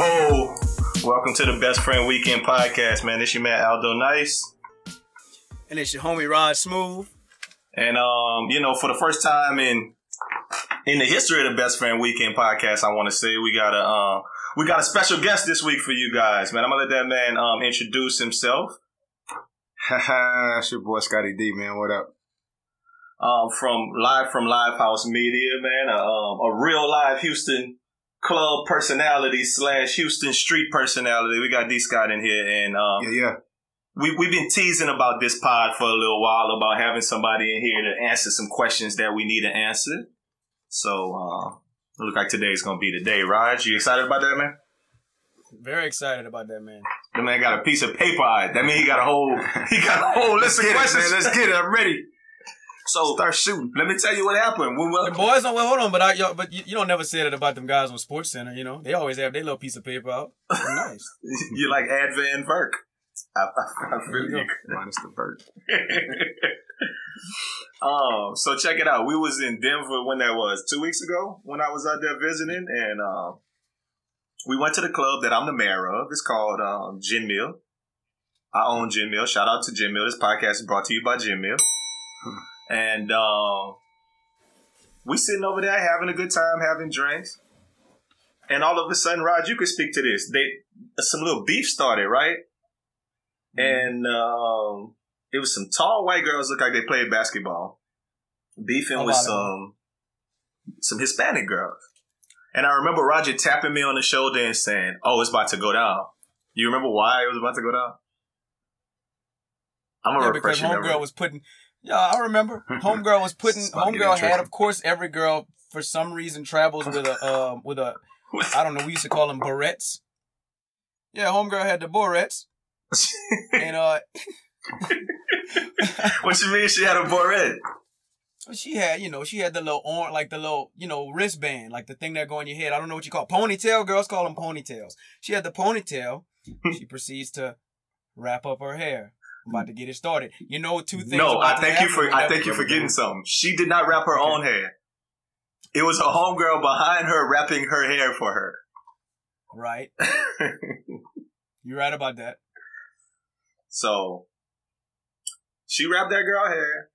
Whoa! Welcome to the Best Friend Weekend podcast, man. This your man Aldo Nice, And it's your homie Rod Smooth. and um, you know, for the first time in in the history of the Best Friend Weekend podcast, I want to say we got a uh, we got a special guest this week for you guys, man. I'm gonna let that man um introduce himself. Haha, it's your boy Scottie D, man. What up? Um, from live from Live House Media, man. A, um, a real live Houston club personality slash Houston street personality. We got D Scott in here, and um, Yeah, yeah. we we've been teasing about this pod for a little while about having somebody in here to answer some questions that we need to answer. So uh it look like today's gonna be the day, Raj. You excited about that, man? Very excited about that, man. The man got a piece of paper. That means he got a whole he got a whole list of Get it, questions. man. Let's get it. I'm ready. So Start shooting. let me tell you what happened. When boys don't. Well, hold on, but I, yo, but you, you don't never say that about them guys on Sports Center. You know, they always have their little piece of paper out. Nice. You're like Ad Van Verk. I, I, I feel you. Minus the bird. um, so check it out. We was in Denver when that was two weeks ago when I was out there visiting, and um, we went to the club that I'm the mayor of. It's called um, Gin Mill. I own Gin Mill. Shout out to Gin Mill. This podcast is brought to you by Gin Mill. And um, we sitting over there having a good time, having drinks. And all of a sudden, Rod, you could speak to this. They some little beef started, right? And um, it was some tall white girls look like they played basketball, beefing with some some Hispanic girls. And I remember Roger tapping me on the shoulder and saying, "Oh, it's about to go down." You remember why it was about to go down? I'm gonna Yeah, refresh because homegirl was putting. Yeah, I remember. Homegirl was putting. It's about to get Homegirl had, of course, every girl for some reason travels with a uh, with a. I don't know. We used to call them barrettes. Yeah, homegirl had the barrettes, and uh, what you mean? She had a boret? she had, you know, she had the little orange, like the little, you know, wristband, like the thing that go on your head. I don't know what you call it. ponytail. Girls call them ponytails. She had the ponytail. she proceeds to wrap up her hair. I'm about to get it started. You know, two things. No, I thank to you for I thank you for getting something. She did not wrap her Okay. own hair. It was a homegirl behind her wrapping her hair for her. Right. You're right about that. so she wrapped that girl hair,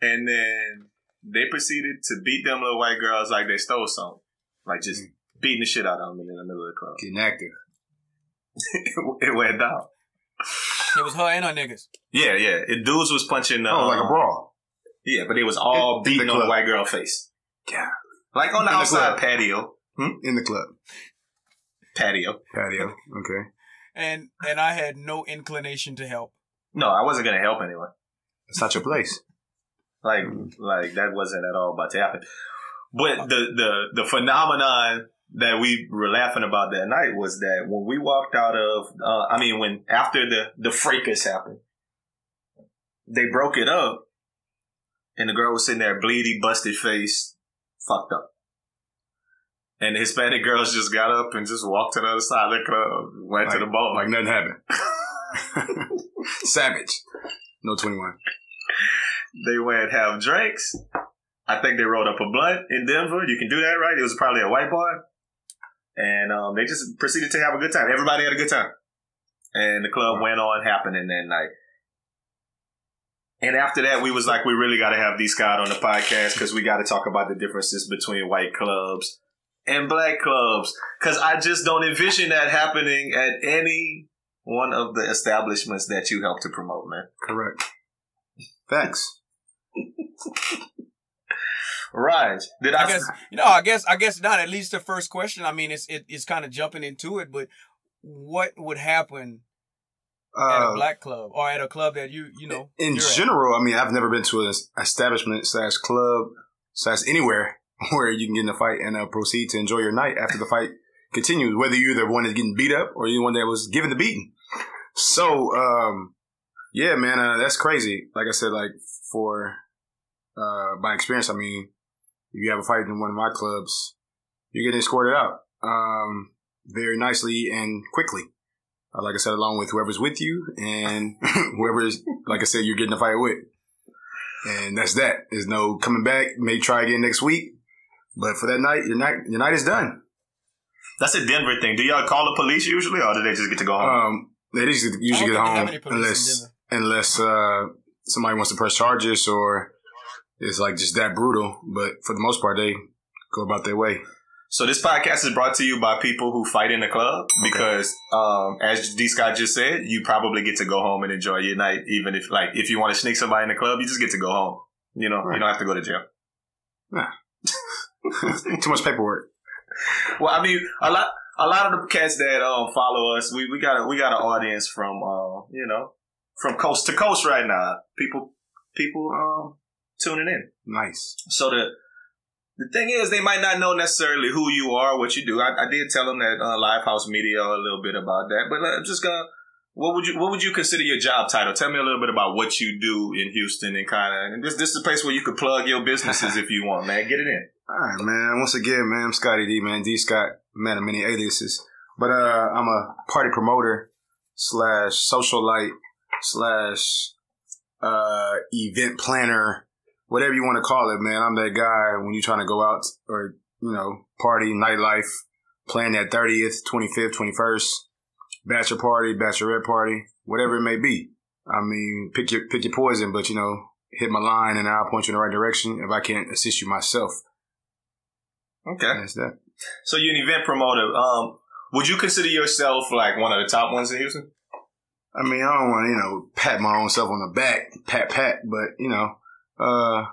and then they proceeded to beat them little white girls like they stole something, like just mm. beating the shit out of them in the middle of the club. Getting active. it went down. It was her and her niggas. Yeah, yeah. It, dudes was punching. The, Oh, like a um, brawl. Yeah, but it was all In- in beating the on the white girl face. Yeah. Like on the In outside club. patio. In the club. Patio. Patio. Okay. And and I had no inclination to help. No, I wasn't gonna help anyone. It's not your place. Like, like that wasn't at all about to happen. But the the the phenomenon that we were laughing about that night was that when we walked out of, uh, I mean, when after the the fracas happened, they broke it up, and the girl was sitting there, bleedy, busted face, fucked up. And the Hispanic girls just got up and just walked to the other side of the club, went to the bar. Like nothing happened. Savage. No 21. They went have drinks. I think they rolled up a blunt in Denver. You can do that, right? It was probably a white bar. And um, they just proceeded to have a good time. Everybody had a good time. And the club went on happening that night. And after that, we was like, we really got to have D Scott on the podcast because we got to talk about the differences between white clubs and black clubs. Because I just don't envision that happening at any one of the establishments that you help to promote, man. Correct. Facts. Raj, did I, I guess you know. I guess I guess not. At least the first question. I mean, it's it, it's kind of jumping into it, but what would happen at a Uh, black club or at a club that you you know in you're at? general, I mean, I've never been to an establishment slash club slash anywhere where you can get in a fight and uh, proceed to enjoy your night after the fight continues, whether you're the one that's getting beat up or you're the one that was given the beating. So, um, yeah, man, uh, that's crazy. Like I said, like for uh, my experience, I mean, if you have a fight in one of my clubs, you're getting escorted out um, very nicely and quickly. Uh, like I said, along with whoever's with you and whoever's, like I said, you're getting a fight with. And that's that. There's no coming back. May try again next week. But for that night, your night, your night is done. That's a Denver thing. Do y'all call the police usually, or do they just get to go home? Um, they usually I usually get think they have home any police in unless unless uh, somebody wants to press charges or it's like just that brutal. But for the most part, they go about their way. So this podcast is brought to you by people who fight in the club because, um, as D Scott just said, you probably get to go home and enjoy your night, even if like if you want to sneak somebody in the club, you just get to go home. You know, you don't have to go to jail. Too much paperwork. Well, I mean, a lot a lot of the cats that um follow us, we, we got a, we got an audience from uh, you know from coast to coast right now. People people um tuning in. Nice. So the the thing is, they might not know necessarily who you are, what you do. I, I did tell them that uh, Live House Media a little bit about that, but uh, I'm just gonna. What would you What would you consider your job title? Tell me a little bit about what you do in Houston and kind of. And this this is a place where you could plug your businesses if you want, man. Get it in. All right, man. Once again, man, I'm Scottie D, man. D Scott, man of many aliases. But uh, I'm a party promoter slash socialite slash uh, event planner, whatever you want to call it, man. I'm that guy when you're trying to go out or, you know, party, nightlife, plan that 30th, 25th, 21st, bachelor party, bachelorette party, whatever it may be. I mean, pick your, pick your poison, but, you know, hit my line and I'll point you in the right direction if I can't assist you myself. Okay. That's that. So you're an event promoter. Um, would you consider yourself like one of the top ones in Houston? I mean, I don't want to, you know, pat my own self on the back, pat, pat, but, you know, uh,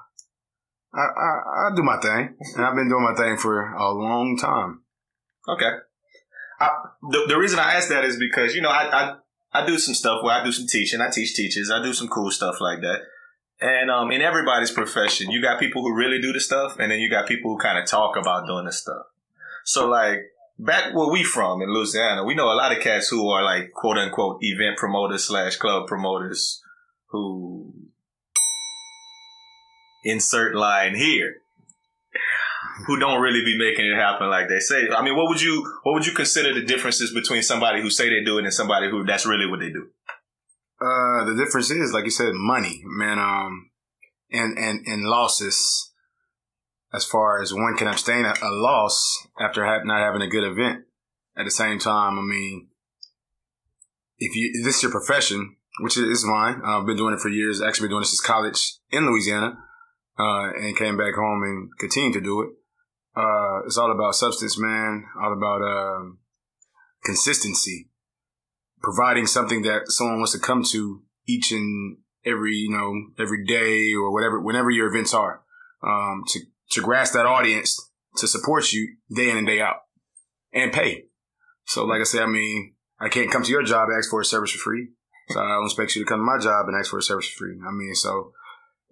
I, I, I do my thing. And I've been doing my thing for a long time. Okay. I, the, the reason I ask that is because, you know, I, I, I do some stuff where I do some teaching. I teach teachers. I do some cool stuff like that. And um, in everybody's profession, you got people who really do the stuff, and then you got people who kind of talk about doing the stuff. So, like, back where we from in Louisiana, we know a lot of cats who are like quote unquote event promoters slash club promoters who insert line here who don't really be making it happen like they say. I mean, what would you what would you consider the differences between somebody who say they do it and somebody who that's really what they do? Uh, the difference is, like you said, money, man, um, and, and, and losses. As far as one can abstain a, loss after ha- not having a good event. At the same time, I mean, if you, this is your profession, which is mine, I've been doing it for years, actually been doing this since college in Louisiana, uh, and came back home and continued to do it. Uh, it's all about substance, man, all about, um, consistency providing something that someone wants to come to each and every, you know, every day or whatever, whenever your events are, um, to, to grasp that audience to support you day in and day out and pay. So, like I said, I mean, I can't come to your job and ask for a service for free. So I don't expect you to come to my job and ask for a service for free. I mean, so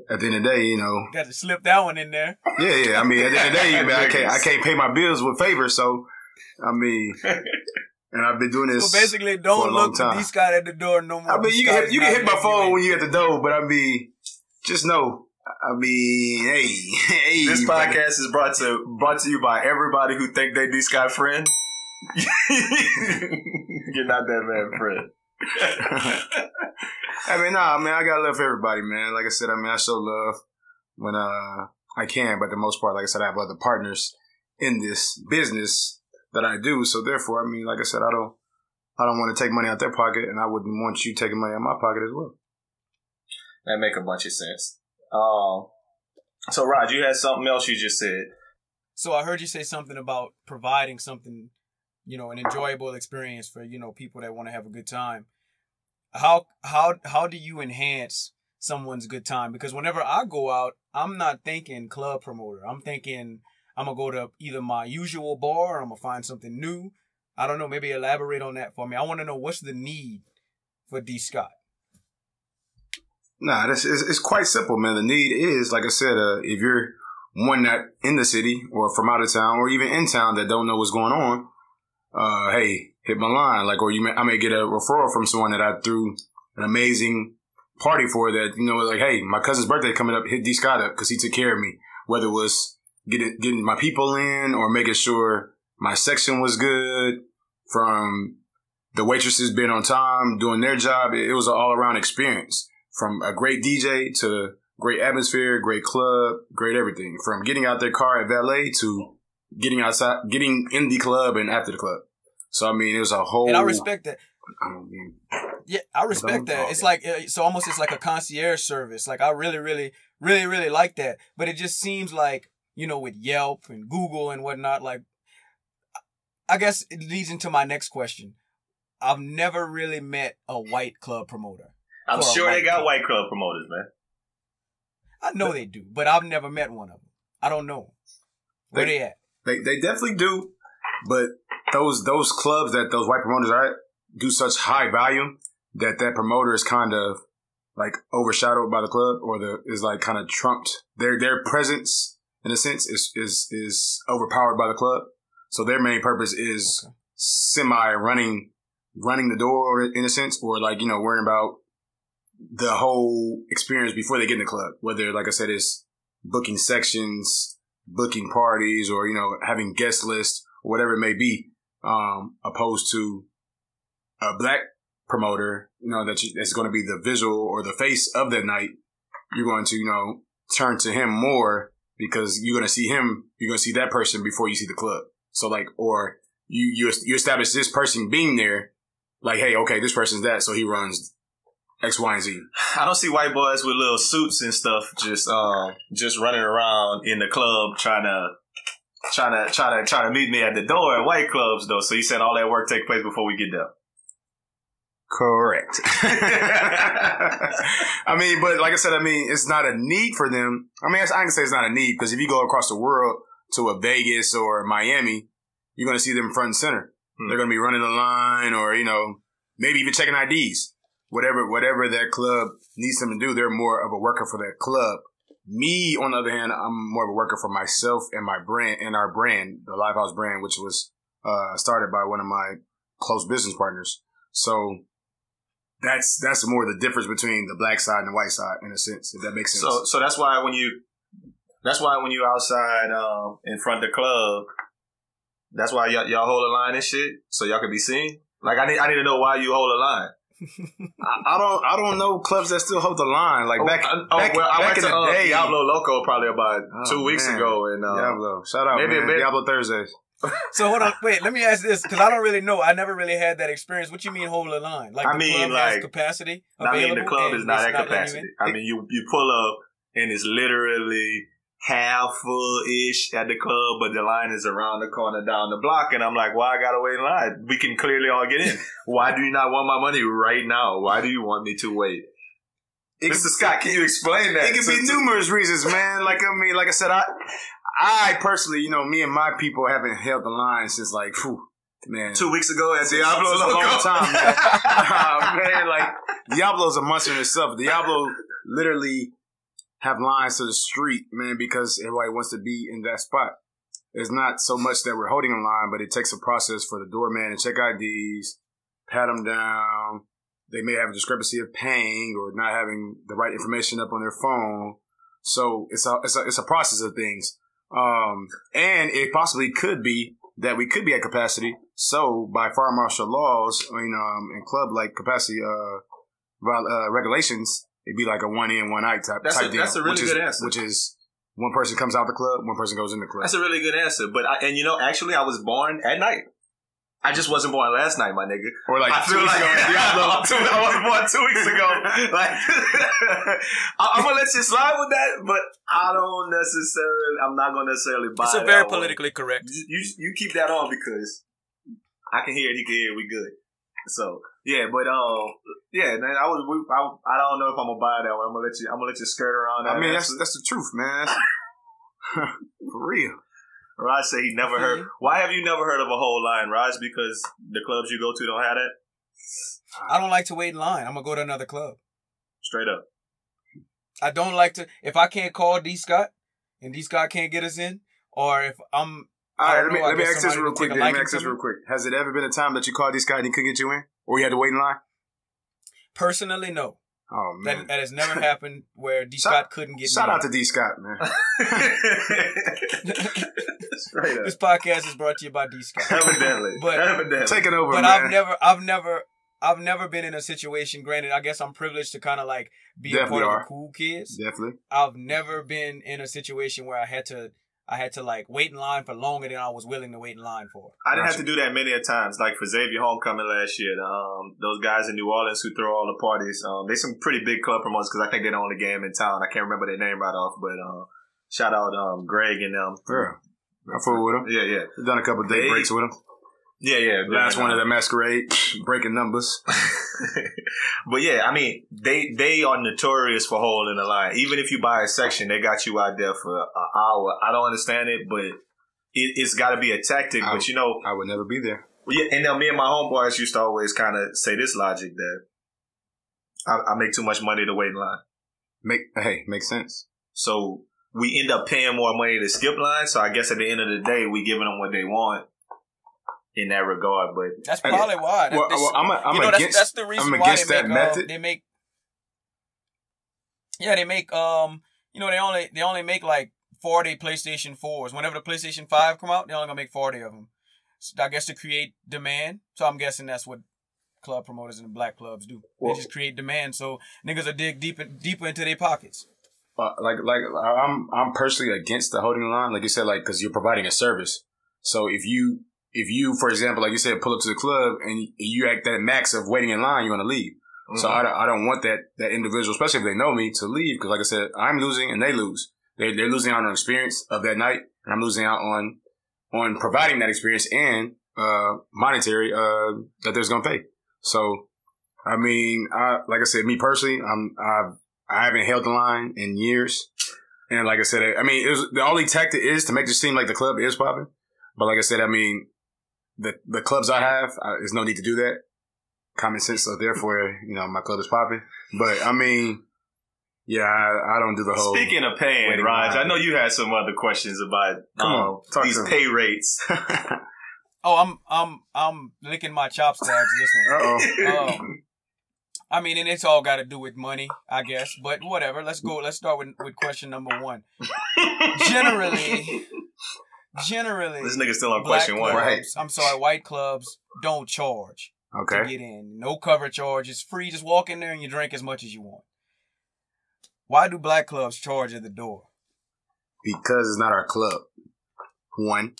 at the end of the day, you know, Got to slip that one in there. yeah, yeah. I mean, at the end of the day, man, I can't, I can't pay my bills with favors. So, I mean, and I've been doing this. So basically, for a don't long look for time. D Scott at the door no more. I mean, you can Scott hit, you can hit my phone in. when you at the door, but I mean, just know, I mean, hey, hey. This buddy. podcast is brought to brought to you by everybody who think they D Scott friend. You're not that man friend. I mean, nah, man, I got love for everybody, man. Like I said, I mean, I show love when uh I can, but the most part, like I said, I have other partners in this business that I do. So therefore, I mean, like I said, I don't, I don't want to take money out their pocket, and I wouldn't want you taking money out my pocket as well. That make a bunch of sense. Um, so Rod, you had something else you just said. So I heard you say something about providing something, you know, an enjoyable experience for you know people that want to have a good time. How how how do you enhance someone's good time? Because whenever I go out, I'm not thinking club promoter. I'm thinking I'm gonna go to either my usual bar or I'm gonna find something new. I don't know. Maybe elaborate on that for me. I want to know what's the need for D Scott. Nah, this is it's quite simple, man. The need is, like I said, uh, if you're one that in the city or from out of town or even in town that don't know what's going on, uh, hey, hit my line. Like, or you may, I may get a referral from someone that I threw an amazing party for that, you know, like, hey, my cousin's birthday coming up, hit D Scott up because he took care of me. Whether it was getting, getting my people in or making sure my section was good from the waitresses being on time, doing their job. It, it was an all around experience from a great DJ to great atmosphere, great club, great everything. From getting out their car at valet to getting outside, getting in the club and after the club. So I mean, it was a whole. And I respect that. I mean, Yeah, I respect that. It's like uh, so almost it's like a concierge service. Like I really, really, really, really like that. But it just seems like you know with Yelp and Google and whatnot. Like, I guess it leads into my next question. I've never really met a white club promoter. I'm sure they got club. white club promoters, man. I know they do, but I've never met one of them. I don't know where They- they at. They they definitely do, but those those clubs that those white promoters are at do such high volume that that promoter is kind of like overshadowed by the club, or the is like kind of trumped. Their their presence in a sense is is is overpowered by the club. So their main purpose is Okay. semi running running the door in a sense, or like you know worrying about the whole experience before they get in the club. Whether like I said, is booking sections, booking parties, or you know having guest lists, whatever it may be, um, opposed to a black promoter, you know that you, that's going to be the visual or the face of that night. You're going to you know turn to him more because you're going to see him. You're going to see that person before you see the club. So like, or you you you establish this person being there, like, hey, okay, this person's that, so he runs X, Y, and Z. I don't see white boys with little suits and stuff just um just running around in the club trying to trying to trying to trying to meet me at the door at white clubs though. So you said all that work take place before we get there. Correct. I mean, but like I said, I mean, it's not a need for them. I mean, I can say it's not a need because if you go across the world to a Vegas or Miami, you're going to see them front and center. Hmm. They're going to be running the line or, you know, maybe even checking IDs. Whatever, whatever that club needs them to do, they're more of a worker for that club. Me, on the other hand, I'm more of a worker for myself and my brand and our brand, the Live House brand, which was uh, started by one of my close business partners. So that's that's more the difference between the black side and the white side, in a sense, if that makes sense. So so that's why when you that's why when you outside um in front of the club, that's why y'all, y'all hold a line and shit so y'all can be seen. Like I need I need to know why you hold a line. I, I don't I don't know clubs that still hold the line. Like back, oh, oh, back, well, I back went in to the uh, day, Diablo Loco probably about Oh, two weeks man. ago, and uh, Diablo. Shout out, maybe a man. bit- Diablo Thursdays. So hold on, wait. Let me ask this because I don't really know. I never really had that experience. What you mean hold the line? Like I the mean, club has like- capacity. I mean, the club is not it's at capacity. in? I mean, you you pull up and it's literally half full ish at the club, but the line is around the corner down the block, and I'm like, why I gotta wait in line? We can clearly all get in. why do you not want my money right now? Why do you want me to wait? It Mr. Scott, can you explain that? It could be to- numerous reasons, man. Like I mean, like I said, I I personally, you know, me and my people haven't held the line since like, whew, man, Two weeks ago at Diablo It's a long time, man. Ah, man, like Diablo's a monster in itself. Diablo literally have lines to the street, man, because everybody wants to be in that spot. It's not so much that we're holding a line, but it takes a process for the doorman to check IDs, pat them down. They may have a discrepancy of paying or not having the right information up on their phone. So it's a it's a, it's a process of things. Um, and it possibly could be that we could be at capacity. So by fire marshal laws, I mean, um, in club like capacity uh, uh, regulations, it'd be like a one in one out type That's type a- deal. that's a really which is, good answer. Which is one person comes out the club, one person goes in the club. That's a really good answer. But I, and you know, actually, I was born at night. I just wasn't born last night, my nigga. or like I two feel weeks like ago Diablo. Two- I was born two weeks ago. Like, I, I'm gonna let you slide with that, but I don't necessarily. I'm not gonna necessarily buy. It's a that very one. politically correct. You, you you keep that on because I can hear it. He can hear it. We good. So yeah, but um, yeah. Man, I was. I, I don't know if I'm gonna buy that one. I'm gonna let you. I'm gonna let you skirt around that. I mean, that's answer. that's the truth, man. For real. Raj said he never heard. Why have you never heard of a whole line, Raj? Because the clubs you go to don't have that. I don't like to wait in line. I'm gonna go to another club. Straight up. I don't like to. If I can't call D Scott and D Scott can't get us in, or if I'm All I right, don't let me know, let me guess ask this real quick. take a then. Let me liking ask this real quick. Has it ever been a time that you called this guy and he couldn't get you in, or you had to wait in line? personally no. Oh man! that has never happened where D Scott couldn't get Shout out to D Scott, man. Straight up. this podcast is brought to you by D Scott. Evidently. But- Evidently. Taking over, but man. I've never, I've never, I've never been in a situation. Granted, I guess I'm privileged to kind of like be a part are. of the cool kids. Definitely. I've never been in a situation where I had to I had to like wait in line for longer than I was willing to wait in line for. I didn't have to do that many a times. Like for Xavier Homecoming last year, um, those guys in New Orleans who throw all the parties, um, they some pretty big club promoters because I think they're the only game in town. I can't remember their name right off, but uh, shout out um, Greg and them. Yeah. I fool with him. Yeah, yeah, Done a couple of day They- breaks with him. Yeah, yeah. Last yeah, one of the masquerade, breaking numbers. but yeah, I mean, they they are notorious for holding the line. Even if you buy a section, they got you out there for an hour. I don't understand it, but it, it's got to be a tactic. I- but you know, I would never be there. yeah, and now me and my homeboys used to always kind of say this logic that I, I make too much money to wait in line, Make hey, makes sense. so we end up paying more money to skip line. So I guess at the end of the day, we giving them what they want in that regard. But That's probably why. That's, Well, that's- well, I'm, a, I'm you know, against. that's the reason I'm why they that make, method. they make. Yeah, they make um, you know, they only they only make like forty PlayStation fours. Whenever the PlayStation Five come out, they only gonna make forty of them. So I guess to create demand. So I'm guessing that's what club promoters and black clubs do. Well- they just create demand, so niggas will dig deeper deeper into their pockets. uh, like like I'm I'm personally against the holding line, like you said, like because you're providing a service. So if you if you, for example, like you said, pull up to the club and you act that max of waiting in line, you're gonna leave. So I don't, I don't want that that individual, especially if they know me, to leave because, like I said, I'm losing and they lose. They they're losing out on experience of that night, and I'm losing out on on providing that experience and uh monetary uh that they're gonna pay. So, I mean, I like I said, me personally, I'm I've I haven't held the line in years, and like I said, I mean, it was the only tactic is to make it seem like the club is popping. But like I said, I mean, the the clubs I have, I, there's no need to do that. Common sense, so therefore, you know, my club is popping. But I mean, yeah, I, I don't do the whole. Speaking of paying, Raj. I know you had some other questions about Come um, on, talk these to me. pay rates. Oh, I'm I'm I'm licking my chops to ask this one. Uh-oh. Um, I mean, and it's all got to do with money, I guess. But whatever. Let's go. Let's start with with question number one. Generally, generally, this nigga still on black question one. Right. I'm sorry, white clubs don't charge to okay. get in. No cover charge. It's free. Just walk in there and you drink as much as you want. Why do black clubs charge at the door? because it's not our club. One.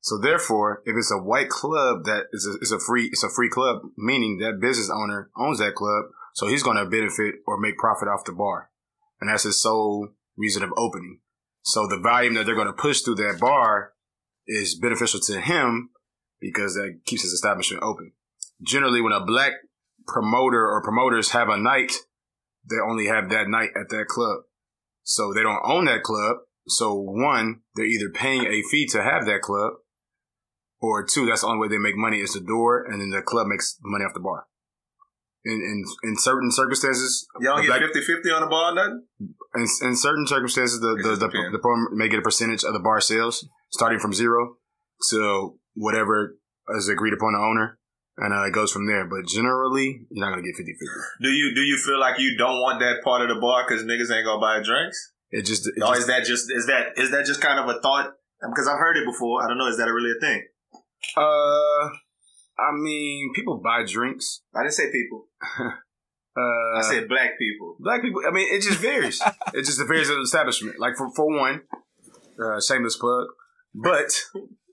So therefore, if it's a white club that is a, it's a free it's a free club, meaning that business owner owns that club, so he's going to benefit or make profit off the bar, and that's his sole reason of opening. So the volume that they're going to push through that bar is beneficial to him because that keeps his establishment open. Generally, when a black promoter or promoters have a night, they only have that night at that club. So they don't own that club. So one, they're either paying a fee to have that club, or two, that's the only way they make money is the door, and then the club makes money off the bar. In in, in certain circumstances, Y'all get black- 50-50 on the bar, nothing? in, in certain circumstances, the the, the, the may get a percentage of the bar sales, starting from zero to whatever is agreed upon the owner, and uh, it goes from there. But generally, you're not gonna get 50-50. Do you do you feel like you don't want that part of the bar because niggas ain't gonna buy drinks? It just, it or just is that just is that is that just kind of a thought? Because I've heard it before. I don't know. Is that really a thing? uh, I mean, people buy drinks. I didn't say people. Uh, I said black people. Black people. I mean, it just varies. it just varies of the establishment. Like for for one, uh, shameless plug, but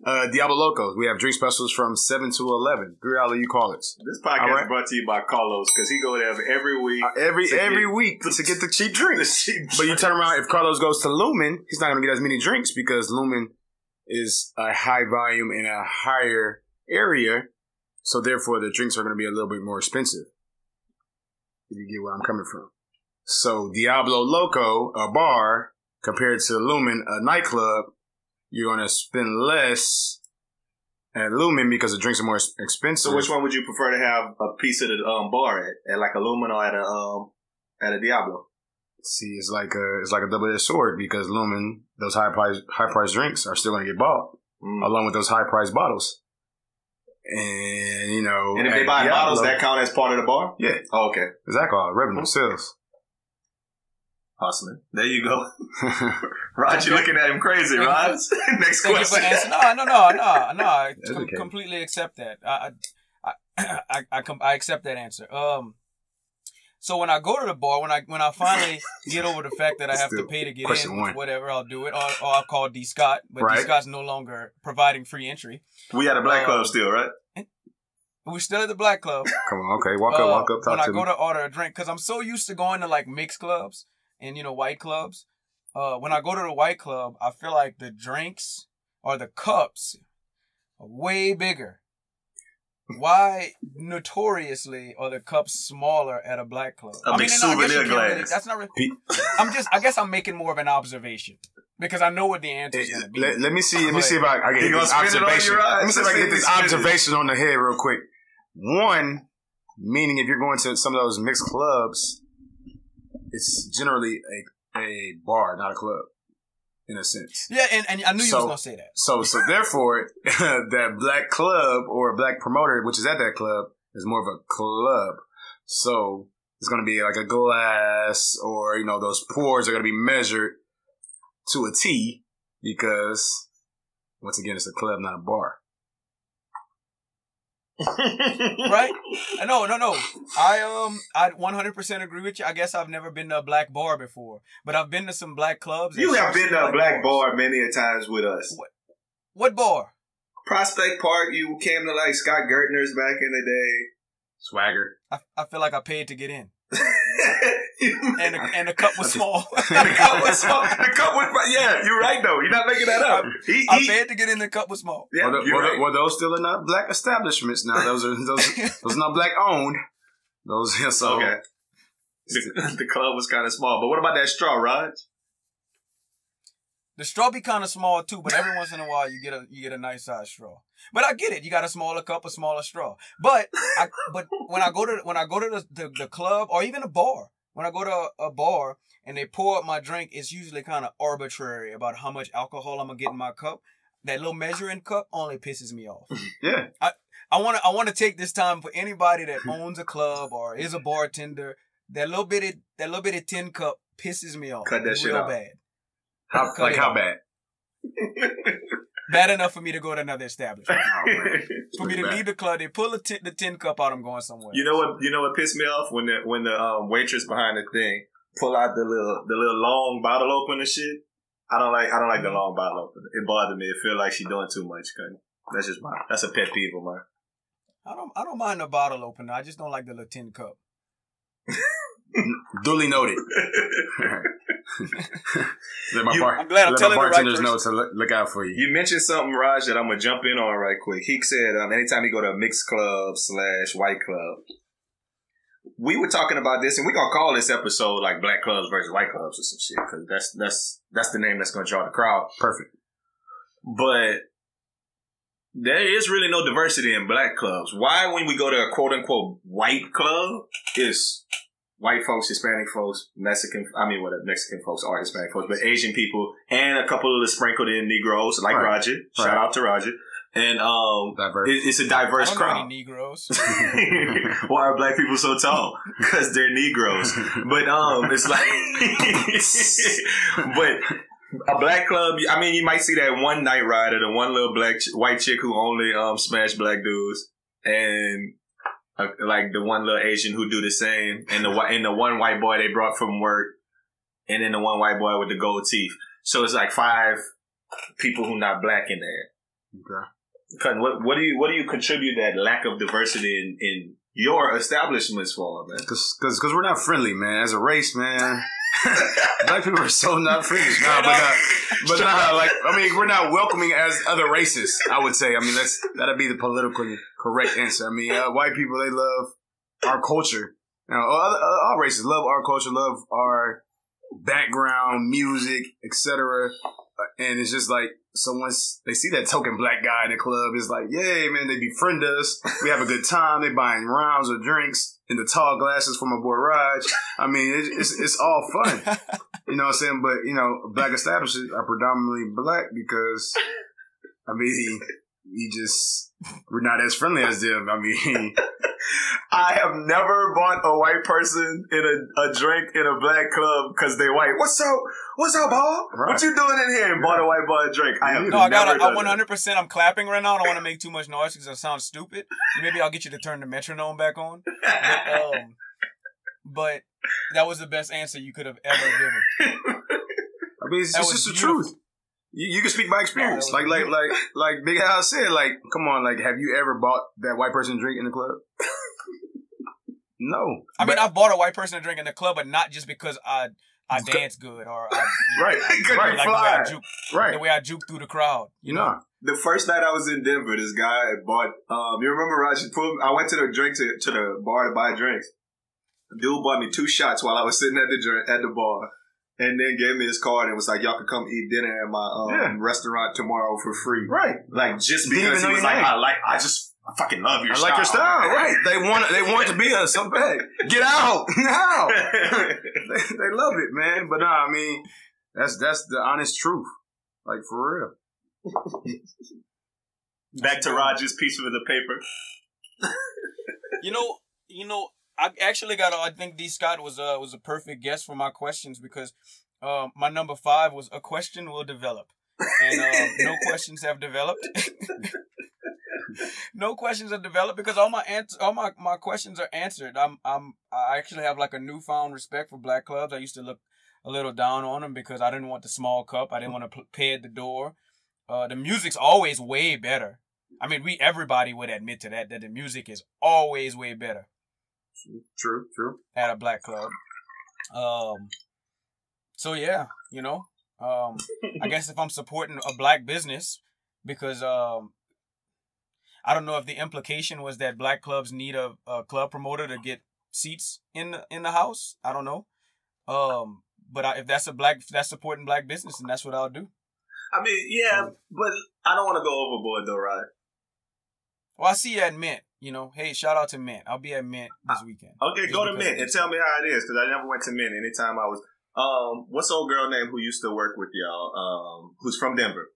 uh, Diablo Locos. We have drink specials from seven to eleven. Three dollar you call it. This podcast right. is brought to you by Carlos because he go there every week. Uh, every every get- week to get the cheap drinks. But you turn around if Carlos goes to Lumen, he's not going to get as many drinks because Lumen is a high volume in a higher area, so therefore the drinks are going to be a little bit more expensive. If you get where I'm coming from. So Diablo Loco, a bar, compared to Lumen, a nightclub, you're going to spend less at Lumen because the drinks are more expensive. So which one would you prefer to have a piece of the um, bar at? At like a Lumen or at a um at a Diablo? See, it's like a it's like a double edged sword because Lumen, those high price high price drinks are still going to get bought Mm. along with those high price bottles. And you know, And if they buy Diablo- bottles, that count as part of the bar? yeah, Oh, okay. it's alcohol revenue sales. Hustling. There you go. Rod, you're looking at him crazy, Rod. Next Thank question. answering. No, no, no, no, no. I com- okay. completely accept that. I, I, I, I, com- I accept that answer. Um, So when I go to the bar, when I when I finally get over the fact that I have to pay to get in, one. whatever, I'll do it. Or, or I'll call D Scott, but D Scott's no longer providing free entry. We had a black Um, club still, right? We're still at the Black Club. Come on, okay, walk up, Uh, walk up, talk when I go me. to order a drink, because I'm so used to going to like mixed clubs and you know white clubs. Uh, when I go to the white club, I feel like the drinks or the cups are way bigger. Why notoriously are the cups smaller at a black club? A big they're I guess souvenir can't really- that's not really. I'm just. I guess I'm making more of an observation because I know what the answer is going to be. Let, let me see. Let me see if I, I You get gonna this it on observation. your eyes? Let me see if I can get this observation on the head real quick. One, meaning if you're going to some of those mixed clubs, it's generally a a bar, not a club, in a sense. yeah, and, and I knew you So- was going to say that. So, so therefore, that black club or black promoter, which is at that club, is more of a club. So it's going to be like a glass, or you know, those pours are going to be measured to a T because, once again, it's a club, not a bar. Right? Uh, No, no, no. I um, I 100% agree with you. I guess I've never been to a black bar before, but I've been to some black clubs. You have been to a black black bars. bar many a times with us. What bar? Prospect Park, you came to like Scott Gertner's back in the day. Swagger. I, I feel like I paid to get in, day. and the, and the cup was small. the cup was small. The cup was yeah. You're right though. You're not making that up. He, I he, paid to get in. The cup was small. yeah, well, you're well, right. well, those still are not black establishments now. Those are those those are not black owned. Those so Okay. The, the club was kind of small, but what about that straw, Raj? The straw be kind of small too, but every once in a while you get a you get a nice size straw. But I get it. You got a smaller cup, a smaller straw. But I but when I go to when I go to the, the, the club or even a bar, when I go to a, a bar and they pour up my drink, it's usually kind of arbitrary about how much alcohol I'm gonna get in my cup. That little measuring cup only pisses me off. yeah. I I want to I want to take this time for anybody that owns a club or is a bartender. That little bitty that little bitty tin cup pisses me off. Cut that shit real out. bad. How, Cut like how out. bad? Bad enough for me to go to another establishment. Oh. For me to Pretty bad. leave the club, they pull the tin, the tin cup out. I'm going somewhere. You know what? You know what pissed me off when the when the um, waitress behind the thing pull out the little the little long bottle opener shit. I don't like I don't like the long bottle opener. It bothered me. It feel like she doing too much. Cause that's just my that's a pet peeve of mine. I don't. I don't mind the bottle opener. I just don't like the little tin cup. Duly noted. let my You- bar, I'm glad I'm let telling my the right bartenders know to look, look out for you. You mentioned something, Raj, that I'm gonna jump in on right quick. He said, um, anytime you go to a mixed club slash white club, we were talking about this, and we're gonna call this episode like black clubs versus white clubs or some shit, because that's that's that's the name that's gonna draw the crowd. Perfect. But there is really no diversity in black clubs. Why, when we go to a quote unquote white club, is white folks, Hispanic folks, Mexican, I mean, what Mexican folks are Hispanic folks, but Asian people, and a couple of the sprinkled in Negroes, like Right. Roger. Shout Right. out to Roger. And um, Diverse. it, it's a diverse don't crowd. any Negroes. Why are black people so tall? Because they're Negroes. But um, it's like, but a black club. I mean, you might see that one night rider, the one little black ch- white chick who only um smash black dudes, and Uh, like the one little Asian who do the same, and the and the one white boy they brought from work, and then the one white boy with the gold teeth. So it's like five people who not black in there. Okay. Cutting, what what do you what do you contribute that lack of diversity in, in your establishments for, man? Cause, cause, cause we're not friendly, man. As a race, man. Black people are so not friendly. Nah, but, uh, but nah, like, I mean, we're not welcoming as other races, I would say. I mean, that's, that'd be the politically correct answer. I mean, uh, white people, they love our culture. Now, all, all races love our culture, love our background, music, etc. And it's just like, so once they see that token black guy in the club, it's like, yay, man, they befriend us. We have a good time. They buying rounds of drinks in the tall glasses for my boy Raj. I mean, it, it's it's all fun. You know what I'm saying? But, you know, black establishments are predominantly black because, I mean, we just, we're not as friendly as them. I mean, I have never bought a white person in a, a drink in a black club because they white. What's up? What's up, Bob? Right. What you doing in here? And bought a white boy a drink. I have No, No, I got never it. I 100. percent I'm clapping right now. I don't want to make too much noise because I sound stupid. Maybe I'll get you to turn the metronome back on. But, um, but that was the best answer you could have ever given. I mean, it's, it's just the beautiful. truth. You, you can speak by experience. like, like, like, like Big Al said, like, come on, like, have you ever bought that white person drink in the club? no. I mean, I bought a white person a drink in the club, but not just because I I dance good or I, you know, right, Good right, like the way I juke, right. the way I juke through the crowd. You know, The first night I was in Denver, this guy bought. Um, you remember Raj? You I went to the drink to, to the bar to buy drinks. Dude bought me two shots while I was sitting at the drink, at the bar, and then gave me his card and was like, "Y'all can come eat dinner at my um, Yeah. restaurant tomorrow for free." right. Like just because he was like, name. "I like, I just, I fucking love your I style." like your style, right? They want, they want to be us so bad. Get out now. they, they love it, man. But nah, I mean, that's that's the honest truth, like for real. Back to Raj's piece of the paper. You know, you know, I actually got. I think D. Scott was uh was a perfect guest for my questions because um my number five was a question will develop, and um, no questions have developed. no questions have developed because all my ans- all my, my questions are answered. I'm I'm I actually have like a newfound respect for black clubs. I used to look a little down on them because I didn't want the small cup. I didn't want to pl- pay at the door. Uh, the music's always way better. I mean, we everybody would admit to that that the music is always way better True, true. at a black club. Um, so yeah, you know, um, I guess if I'm supporting a black business, because um, I don't know if the implication was that black clubs need a, a club promoter to get seats in the in the house. I don't know. Um, but I, if that's a black, if that's supporting black business, and that's what I'll do. I mean, yeah, but I don't want to go overboard though, right? Well, I see you at Mint. You know, hey, shout out to Mint. I'll be at Mint this weekend. Okay, Just go to Mint and tell me how it is because I never went to Mint. Anytime I was, um, what's the old girl name who used to work with y'all? Um, who's from Denver?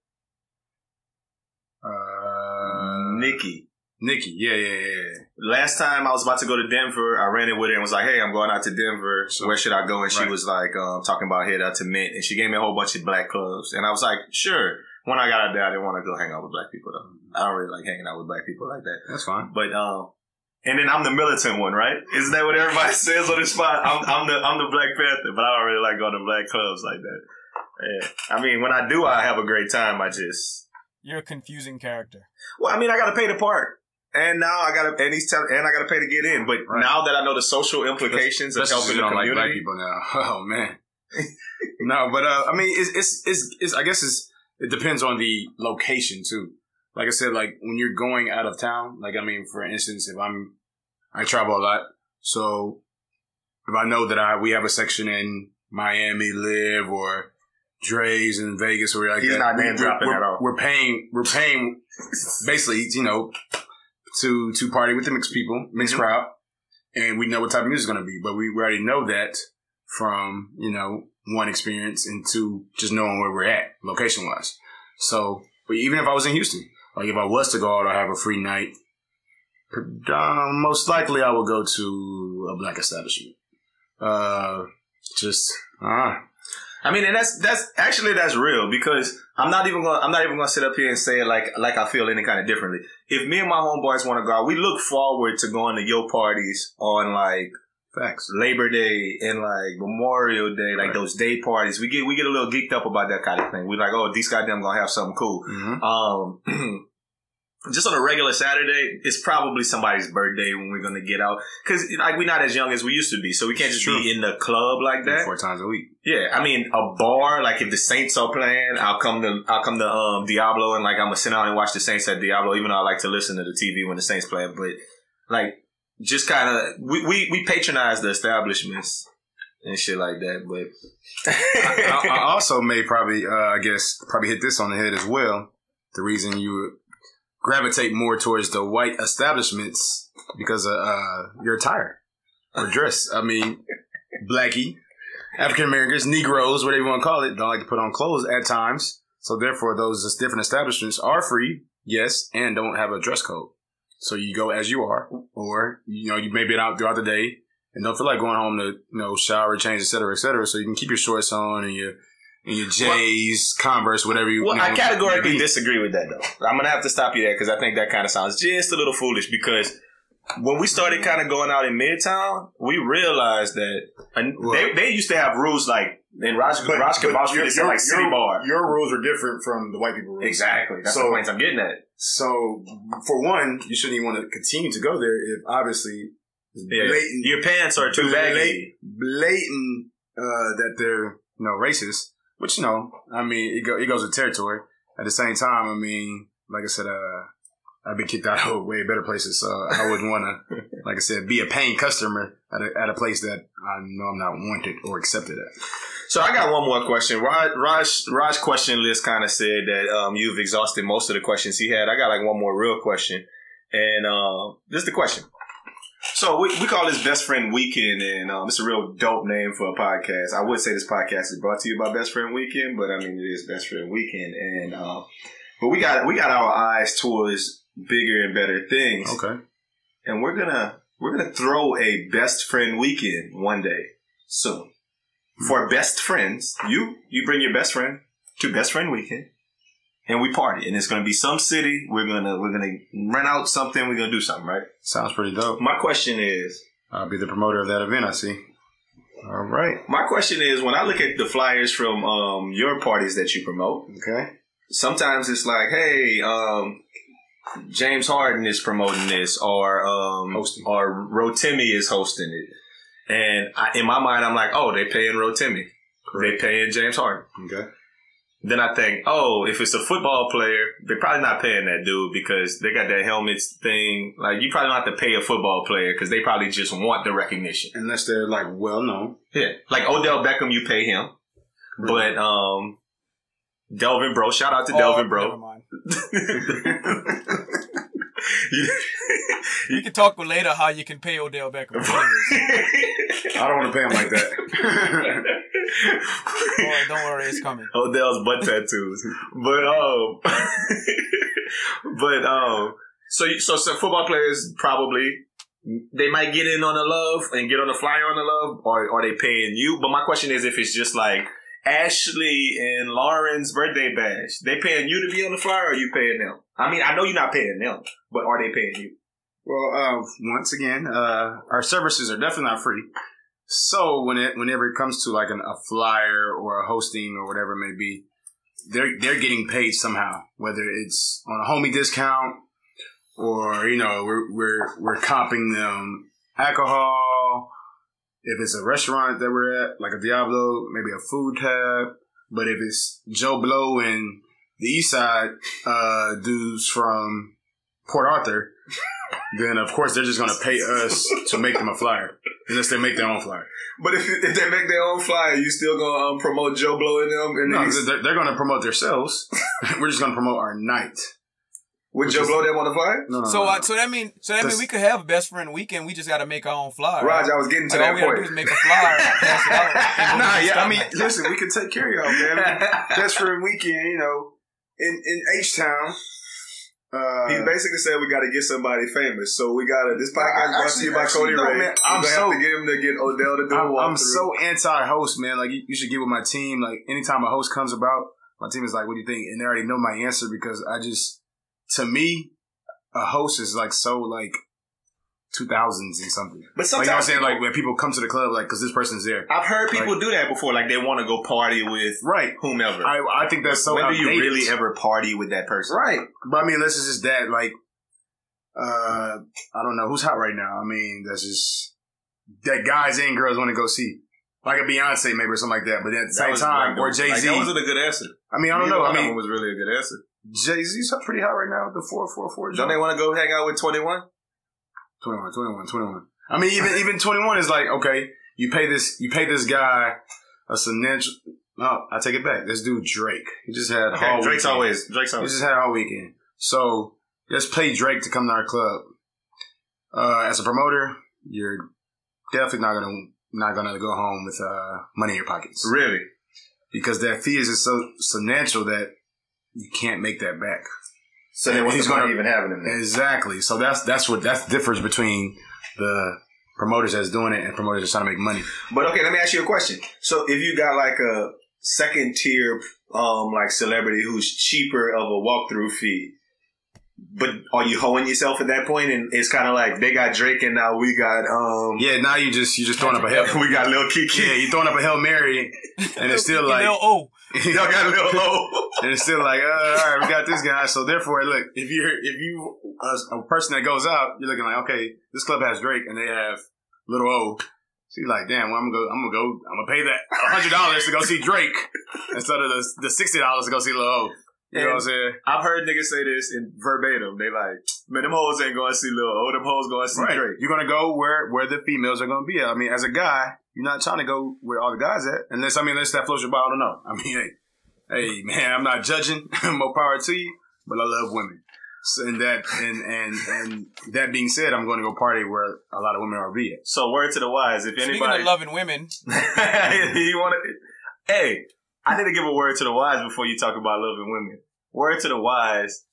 Uh, Nikki. Nikki, yeah, yeah, yeah. Last time I was about to go to Denver, I ran in with her and was like, "Hey, I'm going out to Denver. So- Where should I go?" And she Right. was like, um, talking about head out to Mint, and she gave me a whole bunch of black clubs, and I was like, "Sure." When I got out there, I didn't want to go hang out with black people though. I don't really like hanging out with black people like that. That's fine. But um, and then I'm the militant one, right? Isn't that what everybody says on the spot? I'm, I'm the I'm the Black Panther, but I don't really like going to black clubs like that. Yeah. I mean, when I do, I have a great time. I just You're a confusing character. well, I mean, I got to pay to park, and now I got to and he's tell, and I got to pay to get in. But Right. now that I know the social implications of Especially helping you the don't like black people now. Oh man. no, but uh, I mean, it's, it's it's it's I guess it's it depends on the location too. Like I said, like when you're going out of town, like I mean, for instance, if I'm I travel a lot, so if I know that I we have a section in Miami, LIV or Drai's in Vegas or like He's that, not name dropping we're, at all. We're paying we're paying basically, you know, to to party with the mixed people, mixed Mhm. crowd, and we know what type of music is going to be. But we, we already know that from you know one experience and two just knowing where we're at location wise. So, but even if I was in Houston, like if I was to go out or have a free night, um, most likely I would go to a black establishment. Uh, just ah, I mean, and that's that's actually that's real because I'm not even to I'm not even to sit up here and say it like like I feel any kind of differently. If me and my homeboys want to go out, we look forward to going to your parties on like facts. Labor Day and like Memorial Day, like Right. those day parties. We get we get a little geeked up about that kind of thing. We're like, oh, these goddamn gonna have something cool. hmm Um, just on a regular Saturday, it's probably somebody's birthday when we're gonna get out because like we're not as young as we used to be, so we can't just True. be in the club like that. Four times a week. Yeah, I mean a bar like if the Saints are playing, I'll come to I'll come to um Diablo and like I'm gonna sit down and watch the Saints at Diablo, even though I like to listen to the TV when the Saints play. But like just kind of we, we we patronize the establishments and shit like that. But I, I also may probably, uh, I guess, probably hit this on the head as well. The reason you gravitate more towards the white establishments because of uh, your attire or dress. I mean, blackie, African Americans, Negroes, whatever you want to call it, don't like to put on clothes at times. So therefore, those different establishments are free, yes, and don't have a dress code. So you go as you are, or you know, you may be out throughout the day and don't feel like going home to you know shower, change, et cetera, et cetera. So you can keep your shorts on and your and your J's, Converse, whatever you. Well, you know, I categorically disagree with that though. I'm gonna have to stop you there because I think that kind of sounds just a little foolish because when we started kind of going out in Midtown, we realized that Well- they, they used to have rules like in Raj, Raj can vouch for your, this like City your, Bar. your rules are different from the white people rules. Exactly. That's So- the point I'm getting at. So, for one, you shouldn't even want to continue to go there if obviously Yeah. blatant, Your pants are too baggy. blatant uh, that they're you know racist. Which you know, I mean, it, go, it goes with territory. At the same time, I mean, like I said, uh, I've been kicked out of way better places, so I wouldn't want to, like I said, be a paying customer at a, at a place that I know I'm not wanted or accepted at. So I got one more question. Raj Raj Raj question list kind of said that um, you've exhausted most of the questions he had. I got like one more real question, and uh, this is the question. So we, we call this Best Friend Weekend, and um, it's a real dope name for a podcast. I would say this podcast is brought to you by Best Friend Weekend, but I mean it is Best Friend Weekend, and uh, but we got we got our eyes towards bigger and better things, Okay. and we're gonna we're gonna throw a Best Friend Weekend one day soon for best friends. You you bring your best friend to Best Friend Weekend, and we party, and it's gonna be some city. We're gonna we're gonna rent out something. We're gonna do something, right? Sounds pretty dope. My question is, I'll be the promoter of that event. I see. All right. my question is, when I look at the flyers from um, your parties that you promote, Okay. sometimes it's like, hey, um, James Harden is promoting this, or um, Hosting. or Rotimi is hosting it, and I, in my mind, I'm like, oh, they paying Rotimi, they paying James Harden. Okay. Then I think, oh, if it's a football player, they're probably not paying that dude because they got that helmets thing. Like, you probably don't have to pay a football player because they probably just want the recognition. Unless they're like well known. Yeah. Like Odell Beckham, you pay him. But, um, Delvin Bro, shout out to Oh, Delvin Never Bro. mind. You- can talk later how you can pay Odell Beckham. Anyways. I don't want to pay him like that. Boy, don't worry, it's coming. Odell's butt tattoos. But um, but um, so you- so some football players probably they might get in on the love and get on the flyer on the love, or are they paying you? But my question is, if it's just like Ashley and Lauren's birthday bash, they paying you to be on the flyer, or are you paying them? I mean, I know you're not paying them, but are they paying you? well, uh, once again, uh, our services are definitely not free. So when it, whenever it comes to like an, a flyer or a hosting or whatever it may be, they're they're getting paid somehow, whether it's on a homie discount or you know we're we're we're comping them alcohol. If it's a restaurant that we're at, like a Diablo, maybe a food tab. But if it's Joe Blow and the East Side uh, dudes from Port Arthur, then of course they're just going to pay us to make them a flyer, unless they make their own flyer. But if, if they make their own flyer, you still gonna um, promote Joe Blow and them? And No, they're, they're going to promote themselves. We're just going to promote our night. Would Joe Blow them on the fly? No, no, So, no. uh, so that mean, so that mean we could have a best friend weekend. We just got to make our own flyer. Raj, right? I was getting to Like, that all we gotta do is make a flyer, pass it out. nah, to the yeah. I mean, line. listen, we can take care of y'all, man. Just for a weekend, you know, in in H Town. Uh, He basically said we got to get somebody famous, so we got to. This podcast I- brought to you by actually- Cody actually, no, Ray. man. I'm gonna so- have to get him to get Odell to do a I'm, I'm so anti-host, man. Like you, you should get with my team. Like anytime a host comes about, my team is like, "What do you think?" And they already know my answer because I just, to me, a host is like so like two thousands and something. but Like, you know what I'm sometimes saying? people- Like when people come to the club, like because this person's there, I've heard people do that before. Like they want to go party with right? whomever. I I think that's so. when do you really ever party with that person? Right. But I mean, this is just that, like, uh, I don't know who's hot right now. I mean, that's just that guys and girls want to go see, like a Beyonce maybe or something like that. But at the That same time, or Jay Like, Z. that wasn't a good answer. I mean, I don't Neither know. I mean, was really a good answer. Jay Z's up pretty hot right now. with The four four four. Don't they want to go hang out with Twenty One? 21, 21, 21. I mean, even even twenty one is like okay. You pay this. You pay this guy a substantial. No, I take it back. This dude Drake. He just had Okay, all Drake's weekend. always Drake's always. He just had all weekend. So let's pay Drake to come to our club. Uh, as a promoter, you're definitely not gonna not gonna go home with uh, money in your pockets Really? because that fee is just so substantial that you can't make that back. So then what's He's the point gonna- of even having him there? Exactly. So that's that's what that's the difference between the promoters that's doing it and promoters that's trying to make money. But okay, let me ask you a question. So if you got like a second tier, um, like celebrity who's cheaper of a walkthrough fee, but are you hoeing yourself at that point? And it's kind of like they got Drake and now we got um Yeah, now you just you just throwing up a hell. we got Lil Keke. Yeah, you throwing up a hail mary, and it's still like Lil O. Y'all got Lil O. and it's still like, uh, all right, we got this guy. So therefore, look, if you're if you a, a person that goes out, you're looking like, okay, this club has Drake and they have Little O. You're like, damn, well, I'm gonna go, I'm gonna go, I'm gonna pay that hundred dollars to go see Drake instead of the the sixty dollars to go see Lil O. You know what I'm saying? I've heard niggas say this in verbatim. They like, man, them hoes ain't going to see Lil O. Them hoes going to see Right. Drake. You're gonna go where where the females are gonna be. At. I mean, as a guy, you're not trying to go where all the guys at, unless I mean, unless that floats your boat. I don't know. I mean, hey, hey, man, I'm not judging. More power to you, but I love women. So, and that and and and that being said, I'm going to go party where a lot of women are be at. So word to the wise, if Speaking anybody, of loving women, you want to, hey, I need to give a word to the wise before you talk about loving women. Word to the wise.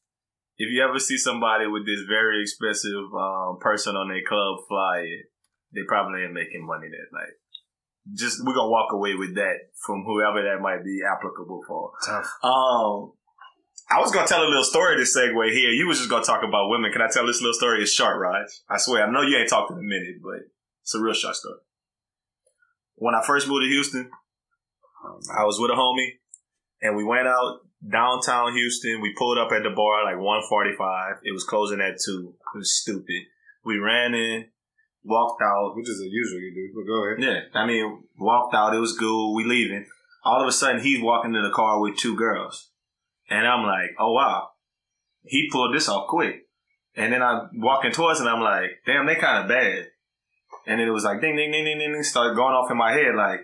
If you ever see somebody with this very expensive um, person on their club flyer, they probably ain't making money that night. Just we're gonna walk away with that from whoever that might be applicable for. Tough. Um, I was gonna tell a little story to segue here. You was just gonna talk about women. Can I tell this little story? It's short, Raj. I swear. I know you ain't talked in a minute, but it's a real short story. When I first moved to Houston, Um, I was with a homie, and we went out downtown Houston. We pulled up at the bar like 1:45. It was closing at two. It was stupid. We ran in, walked out. Which is a usual you do. But go ahead. Yeah, I mean, walked out. It was good. We leaving. All of a sudden, he's walking to the car with two girls, and I'm like, "Oh wow!" He pulled this off quick. And then I'm walking towards, and I'm like, "Damn, they kind of bad." And then it was like, "Ding, ding, ding, ding, ding," ding," started going off in my head. Like,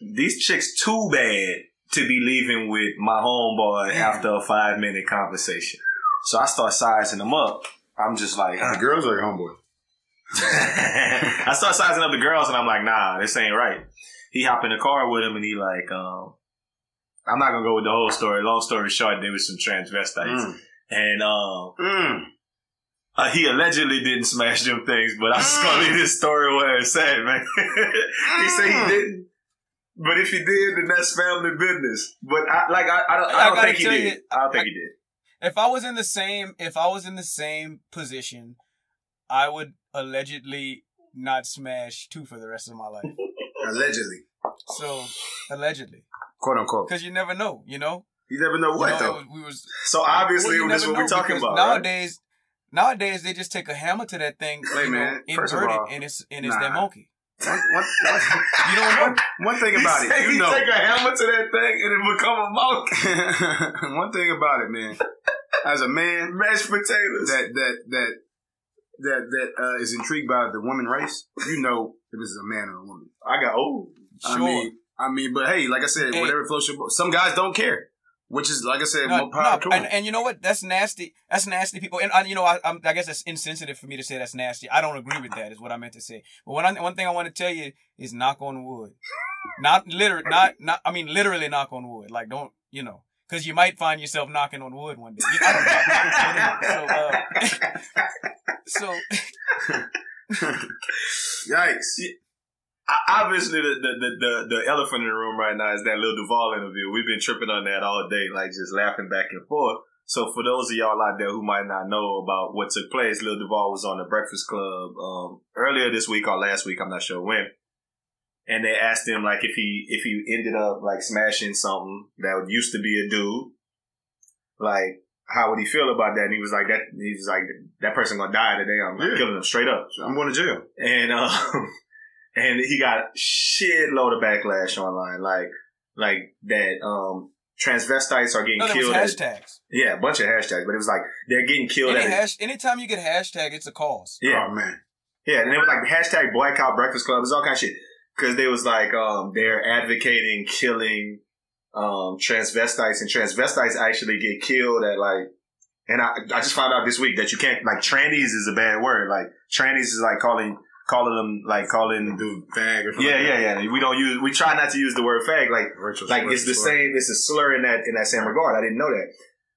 these chicks too bad to be leaving with my homeboy after a five minute conversation. So I start sizing them up. I'm just like, The girls are your homeboy? I start sizing up the girls and I'm like, nah, this ain't right. He hop in the car with him and he like, um, I'm not gonna go with the whole story. Long story short, there was some transvestites. Mm. And um, Mm. uh, he allegedly didn't smash them things, but I'm just gonna leave this story where it's at, man. he said he didn't. But if he did, then that's family business. But I like I, I don't, I don't think he did. you, I don't think he did. if I was in the same, if I was in the same position, I would allegedly not smash two for the rest of my life. Allegedly, So allegedly, quote unquote. because you never know, you know. You never know You what know, though. we was So obviously, well, this is what we're talking about. right? Nowadays, nowadays they just take a hammer to that thing, you know, invert it, and it's and it's nah. that monkey. One, one, one, You know. one thing about it, you know. take a hammer to that thing and it become a monkey. one thing about it, man. As a man, Mashed potatoes. that that that that that uh, is intrigued by the woman race, you know if this is a man or a woman. I got old. Sure. I mean, I mean, but hey, like I said, Hey. whatever floats your boat. Some guys don't care, which is like I said, No, more power no, and, and you know what? That's nasty. That's nasty, people. And uh, you know, I, I'm, I guess that's insensitive for me to say that's nasty. I don't agree with that. Is what I meant to say. But one one thing I want to tell you is knock on wood. Not literally, not not. I mean, literally knock on wood. Like don't you know? Because you might find yourself knocking on wood one day. You- I don't know. So, uh, so Yikes! Obviously, the, the the the elephant in the room right now is that Lil Duval interview. We've been tripping on that all day, like just laughing back and forth. So for those of y'all out there who might not know about what took place, Lil Duval was on the Breakfast Club um, earlier this week or last week, I'm not sure when. And they asked him like if he if he ended up like smashing something that used to be a dude, like how would he feel about that? And he was like that. He was like that person gonna die today. I'm like, Yeah. killing him straight up I'm going to jail. and um, and he got shitload of backlash online, like like that. Um, transvestites are getting no, there was killed. At, hashtags. yeah, a bunch of hashtags, but it was like they're getting killed. Any At, hash, anytime you get hashtag, it's a cause. yeah, Oh man. yeah, and it was like hashtag boycott Breakfast Club. It was all kind of shit because they was like um, they're advocating killing um, transvestites, and transvestites actually get killed at like. And I, I just found out this week that you can't like trannies is a bad word. Like trannies is like calling calling them like calling Do fag or something. Yeah, yeah, yeah. We don't use. We try not to use the word fag. Like, Rachel like Swift it's the slur. same. It's a slur in that in that same regard. I didn't know that,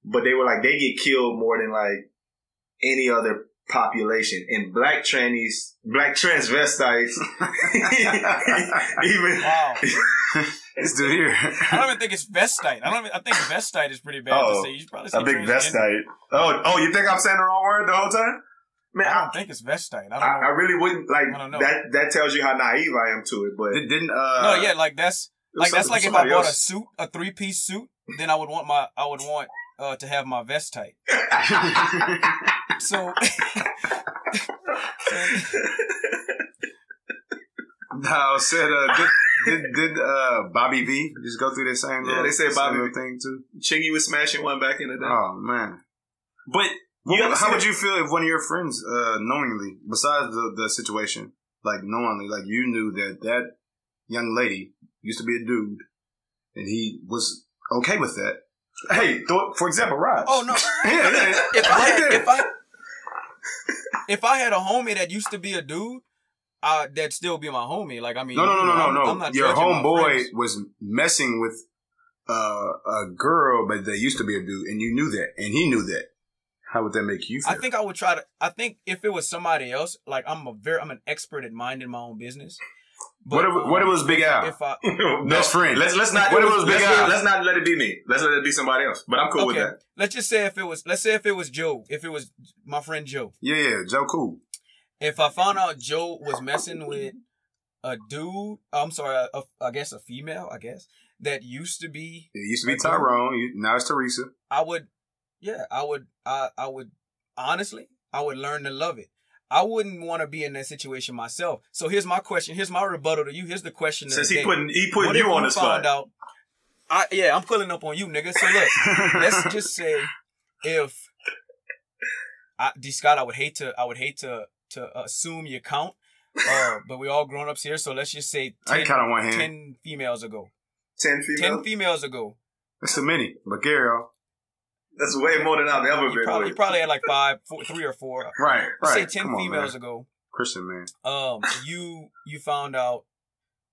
but they were like they get killed more than like any other population. And black trannies, black transvestites, even Wow. This dude here. I don't even think it's vestite. I don't. Even, I think vestite is pretty bad Oh, to say. You should probably say A big transgender. vestite. Oh, oh, you think I'm saying the wrong word the whole time? Man, I I, don't think it's vestite. I don't I, know. I really wouldn't like I don't know. that. That tells you how naive I am to it. But Did- Didn't uh no, yeah, like that's like that's like if I somebody bought a suit, a three piece suit, then I would want my I would want uh, to have my vest tight. So, now, said uh did did, did uh Bobby V just go through that same Yeah, little, they say Bobby little V. thing too? Chingy was smashing one back in the day. Oh man. but Well, you how would you feel if one of your friends, uh, knowingly, besides the, the situation, like knowingly, like you knew that that young lady used to be a dude, and he was okay with that? Hey, th- for example, Raj. oh no, yeah, yeah. if I Right had, if I if I had a homie that used to be a dude, uh, that'd still be my homie. Like I mean, no, no, no, no, no, I'm- no. I'm not Your homeboy was messing with uh, a girl, but they used to be a dude, and you knew that, and he knew that. How would that make you feel? I think I would try to. I think if it was somebody else, like I'm a very, I'm an expert at minding my own business. But, What if- what if it was um, Big Al? If I no, Best friend. Let's let's not. What if it was Big let's, Al? let's not let it be me. Let's let it be somebody else. But I'm cool with that. let's just say if it was, let's say if it was Joe, if it was my friend Joe. yeah, yeah, Joe Cool. If I found out Joe was messing with a dude, I'm sorry, a, a, I guess a female, I guess that used to be, It used to be Tyrone. Now it's Teresa. I would, yeah, I would, I, I would, honestly, I would learn to love it. I wouldn't want to be in that situation myself. So here's my question. Here's my rebuttal to you. Here's the question. Since the he putting he putting What you on the spot. Out, I yeah, I'm pulling up on you, nigga. So look, let's just say if I D Scott, I would hate to I would hate to to assume your count. Uh, but we all grown ups here, so let's just say 10, can count on one hand. 10 females ago. Ten female. 10 females ago. That's too many. But Gary, That's way more than I've ever You been probably, with. probably had like five, four, three or four. right, right. say 10 Come females man. ago. Christian man. Um, you you found out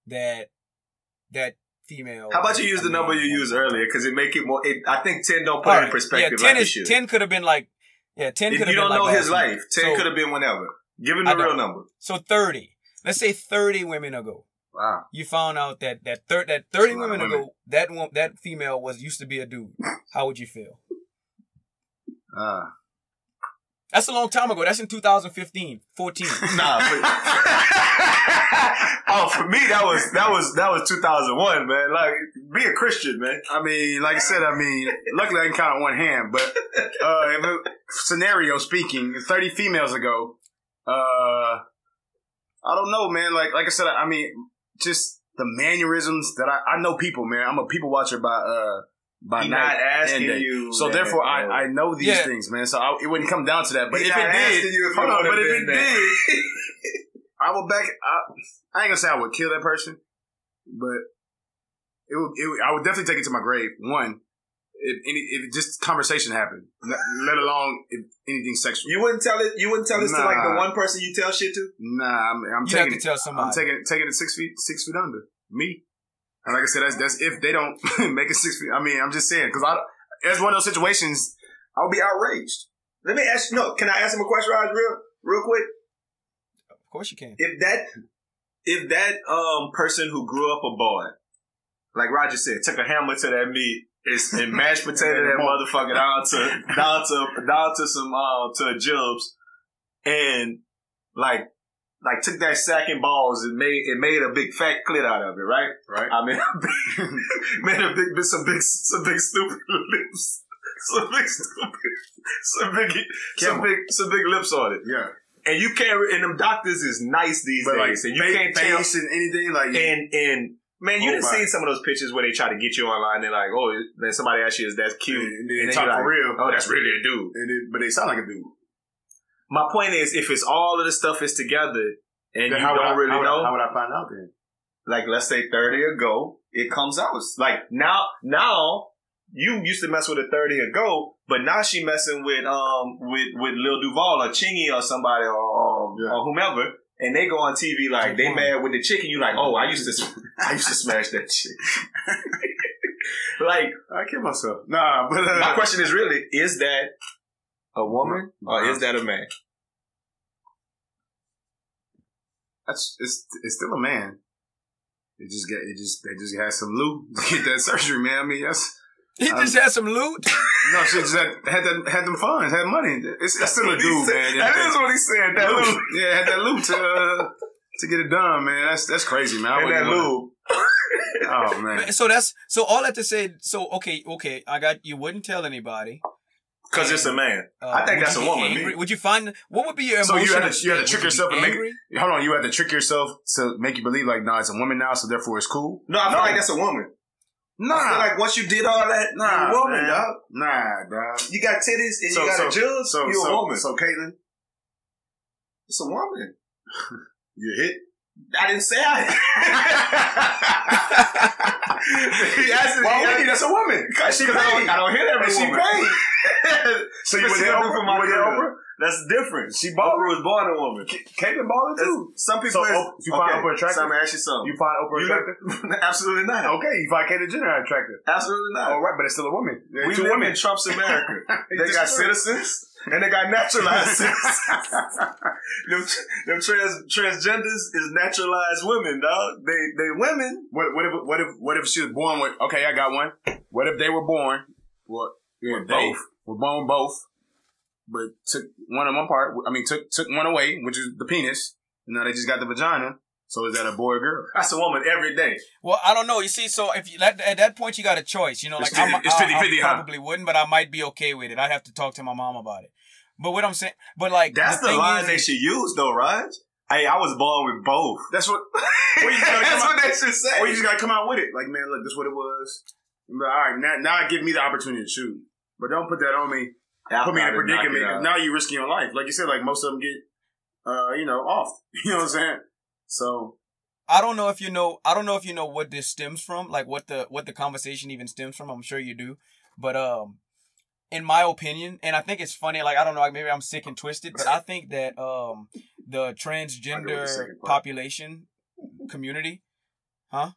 that that female. How about you use the number you used earlier? Because it make it more. It, I think ten don't put right. in perspective Yeah, ten like is ten could have been like yeah, ten If could have you don't like know his last week. life, ten So- could have been whenever. Give him the real number. So thirty. Let's say thirty women ago. Wow. You found out that that thir- that thirty That's a lot of women women. ago that one that female was used to be a dude. How would you feel? Ah. That's a long time ago. That's in 2015, 14. Nah. For, oh, for me that was that was that was 2001, man. Like be a Christian, man. I mean, like I said, I mean, luckily I can count on one hand, but uh, if it, scenario speaking, 30 females ago, uh, I don't know, man. Like, like I said, I mean, just the mannerisms that I, I know people, man. I'm a people watcher by, uh, by He night not asking and day. you. So man, therefore, bro. I, I know these Yeah. things, man. So I, it wouldn't come down to that. But He if it did, you if hold on, would've but if it there. did, I would back. I, I ain't gonna say I would kill that person, but it would. It would I would definitely take it to my grave. One, if any, if just conversation happened, let, let alone if anything sexual. You wouldn't tell it. You wouldn't tell this to like the one person you tell shit to. Nah, I'm, I'm You have to it. tell somebody. I'm taking taking it six feet, six feet under me. And like I said, that's that's if they don't make it six feet. I mean, I'm just saying because I, it's one of those situations. I would be outraged. Let me ask. No, can I ask him a question, Raj, real, real quick? Of course you can. If that, if that um person who grew up a boy, like Roger said, took a hammer to that meat is and mashed potato that motherfucker down to down to down to some uh to jubs, and like like took that sack and balls and made it made a big fat clit out of it, right? Right. I mean, made a big some big some big stupid lips, some big stupid, some big some big some big lips on it. Yeah. And you can't, and them doctors is nice these But like, and you fa- can't tell. and anything like. And and man, you Oh, done my. seen some of those pictures where they try to get you online. They're like, oh, then somebody asks you, is that cute? And they then talk you're for real. Oh, that's really a dude. and it, but they sound like a dude. My point is, if it's all of the stuff is together, and Then you don't I, really how know, I, how would I find out then? like let's say thirty ago, it comes out. Like now, now you used to mess with a thirty ago, but now she messing with um with with Lil Duval or Chingy or somebody or or, Yeah. or whomever, and they go on TV like they mad with the chicken. You like, oh, I used to I used to smash that shit. like I kill myself. Nah, but uh, my question is really, is that a woman or is that a man? that's it's it's still a man. It just get it just they just had some loot to get that surgery, man. I mean that's He Um, just had some loot. no shit. Just had had, that, had them funds, had money. It's, that's still a dude, said- man. That is what he said. That loot. lube. Yeah, had that loot to uh, to get it done, man. That's that's crazy, man. I And that wouldn't wanna- lube. Oh man. So that's so all that to say. So okay, okay, I got you. Wouldn't tell anybody. Because it's a man. Uh, I think that's a woman, Angry? Would you find what would be your So you had to- you had to trick Would you yourself be and make- Hold on, you had to trick yourself to make you believe like, nah, it's a woman now, so therefore it's cool. No, I feel No. like that's a woman. Nah, I feel like once you did all that, nah, you're a woman, man. dog. Nah, dog. You got titties and So- you got so- a judge, So, you're so, a woman. so, Caitlyn, it's a woman. you hit. I didn't say I. he asked me, Why would you? That's a woman. Cause she Cause I don't- I don't hit every she woman. paid. So you But with she that gonna Oprah? for my You with that career. Oprah? That's different. She Oprah was born a woman. Caitlyn balling too. Some people. So, is- Oprah- you find Oprah attractive? So I'm ask you something. You find Oprah attractive? Absolutely not. Okay, you find Caitlyn Jenner attractive. Absolutely not. All right, but it's still a woman. They're we two live women. in Trump's America. they got citizens and they got naturalized them, them trans, transgenders is naturalized women, dog. They they women. What, what if what if what if she was born with? Okay, I got one. What if they were born? What? Yeah, With they both. were born both, but took one of them apart. I mean, took took one away, which is the penis. And now they just got the vagina. So is that a boy or girl? That's a woman every day. Well, I don't know. You see, so if you at, at that point you got a choice, you know, like It's I'm, 50 it's I- 50, I huh? probably wouldn't, but I might be okay with it. I'd have to talk to my mom about it. But what I'm saying, but like That's the, thing line is, they should use, though, Raj. Hey, I was born with both. That's what. Or you just gotta That's what they should say. or you just gotta come out with it. Like, man, look, this is what it was. But, all right, now now give me the opportunity to shoot, But don't put that on me. Put me in a predicament. 'cause Now you're risking your life. Like you said, like most of them get, uh, you know, off. You know what I'm saying? So I don't know if you know. I don't know if you know what this stems from, like what the what the conversation even stems from. I'm sure you do, but um, in my opinion, and I think it's funny. Like I don't know, like maybe I'm sick and twisted, but I think that um, the I go with the transgender second population community huh?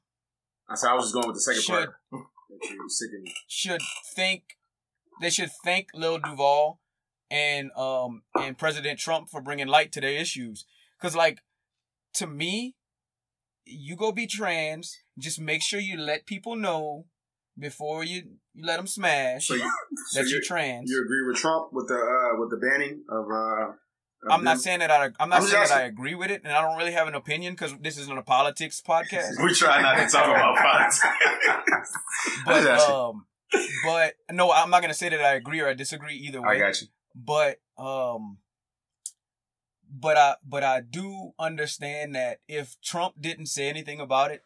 I said I was just going with the second should part. That you were sick and- should think they should thank Lil Duval and um and President Trump for bringing light to their issues. Cause like to me, you go be trans. Just make sure you let people know before you, you let them smash So you, that you, you're trans. you agree with Trump with the uh, with the banning of? Uh, of I'm not saying that I I'm not I'm saying that I agree with it, and I don't really have an opinion because this isn't a politics podcast. We try not to talk about politics. But um, but no, I'm not gonna say that I agree or I disagree either way. I got you. but um but I but I do understand that if Trump didn't say anything about it,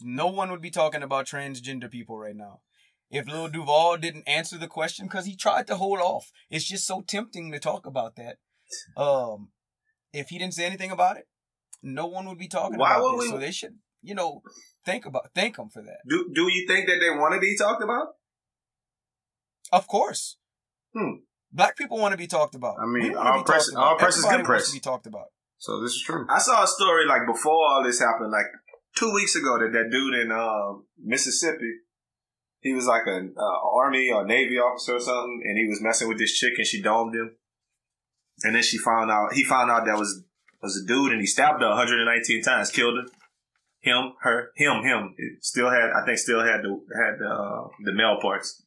no one would be talking about transgender people right now. If Lil Duval didn't answer the question because he tried to hold off, it's just so tempting to talk about that. Um, if he didn't say anything about it, no one would be talking Why about this. we- So they should, you know, think about thank him for that. Do Do you think that they want to be talked about? Of course. Hmm. Black people want to be talked about. I mean, We wanna our be press- talked about. our press is good press. to be talked about. So this is true. I saw a story like before all this happened, like two weeks ago, that that dude in um, Mississippi, he was like an uh, army or navy officer or something, and he was messing with this chick, and she domed him. And then she found out he found out that was was a dude, and he stabbed her 119 times, killed her. Him, her, him, him. It still had, I think, still had the had the uh, the male parts.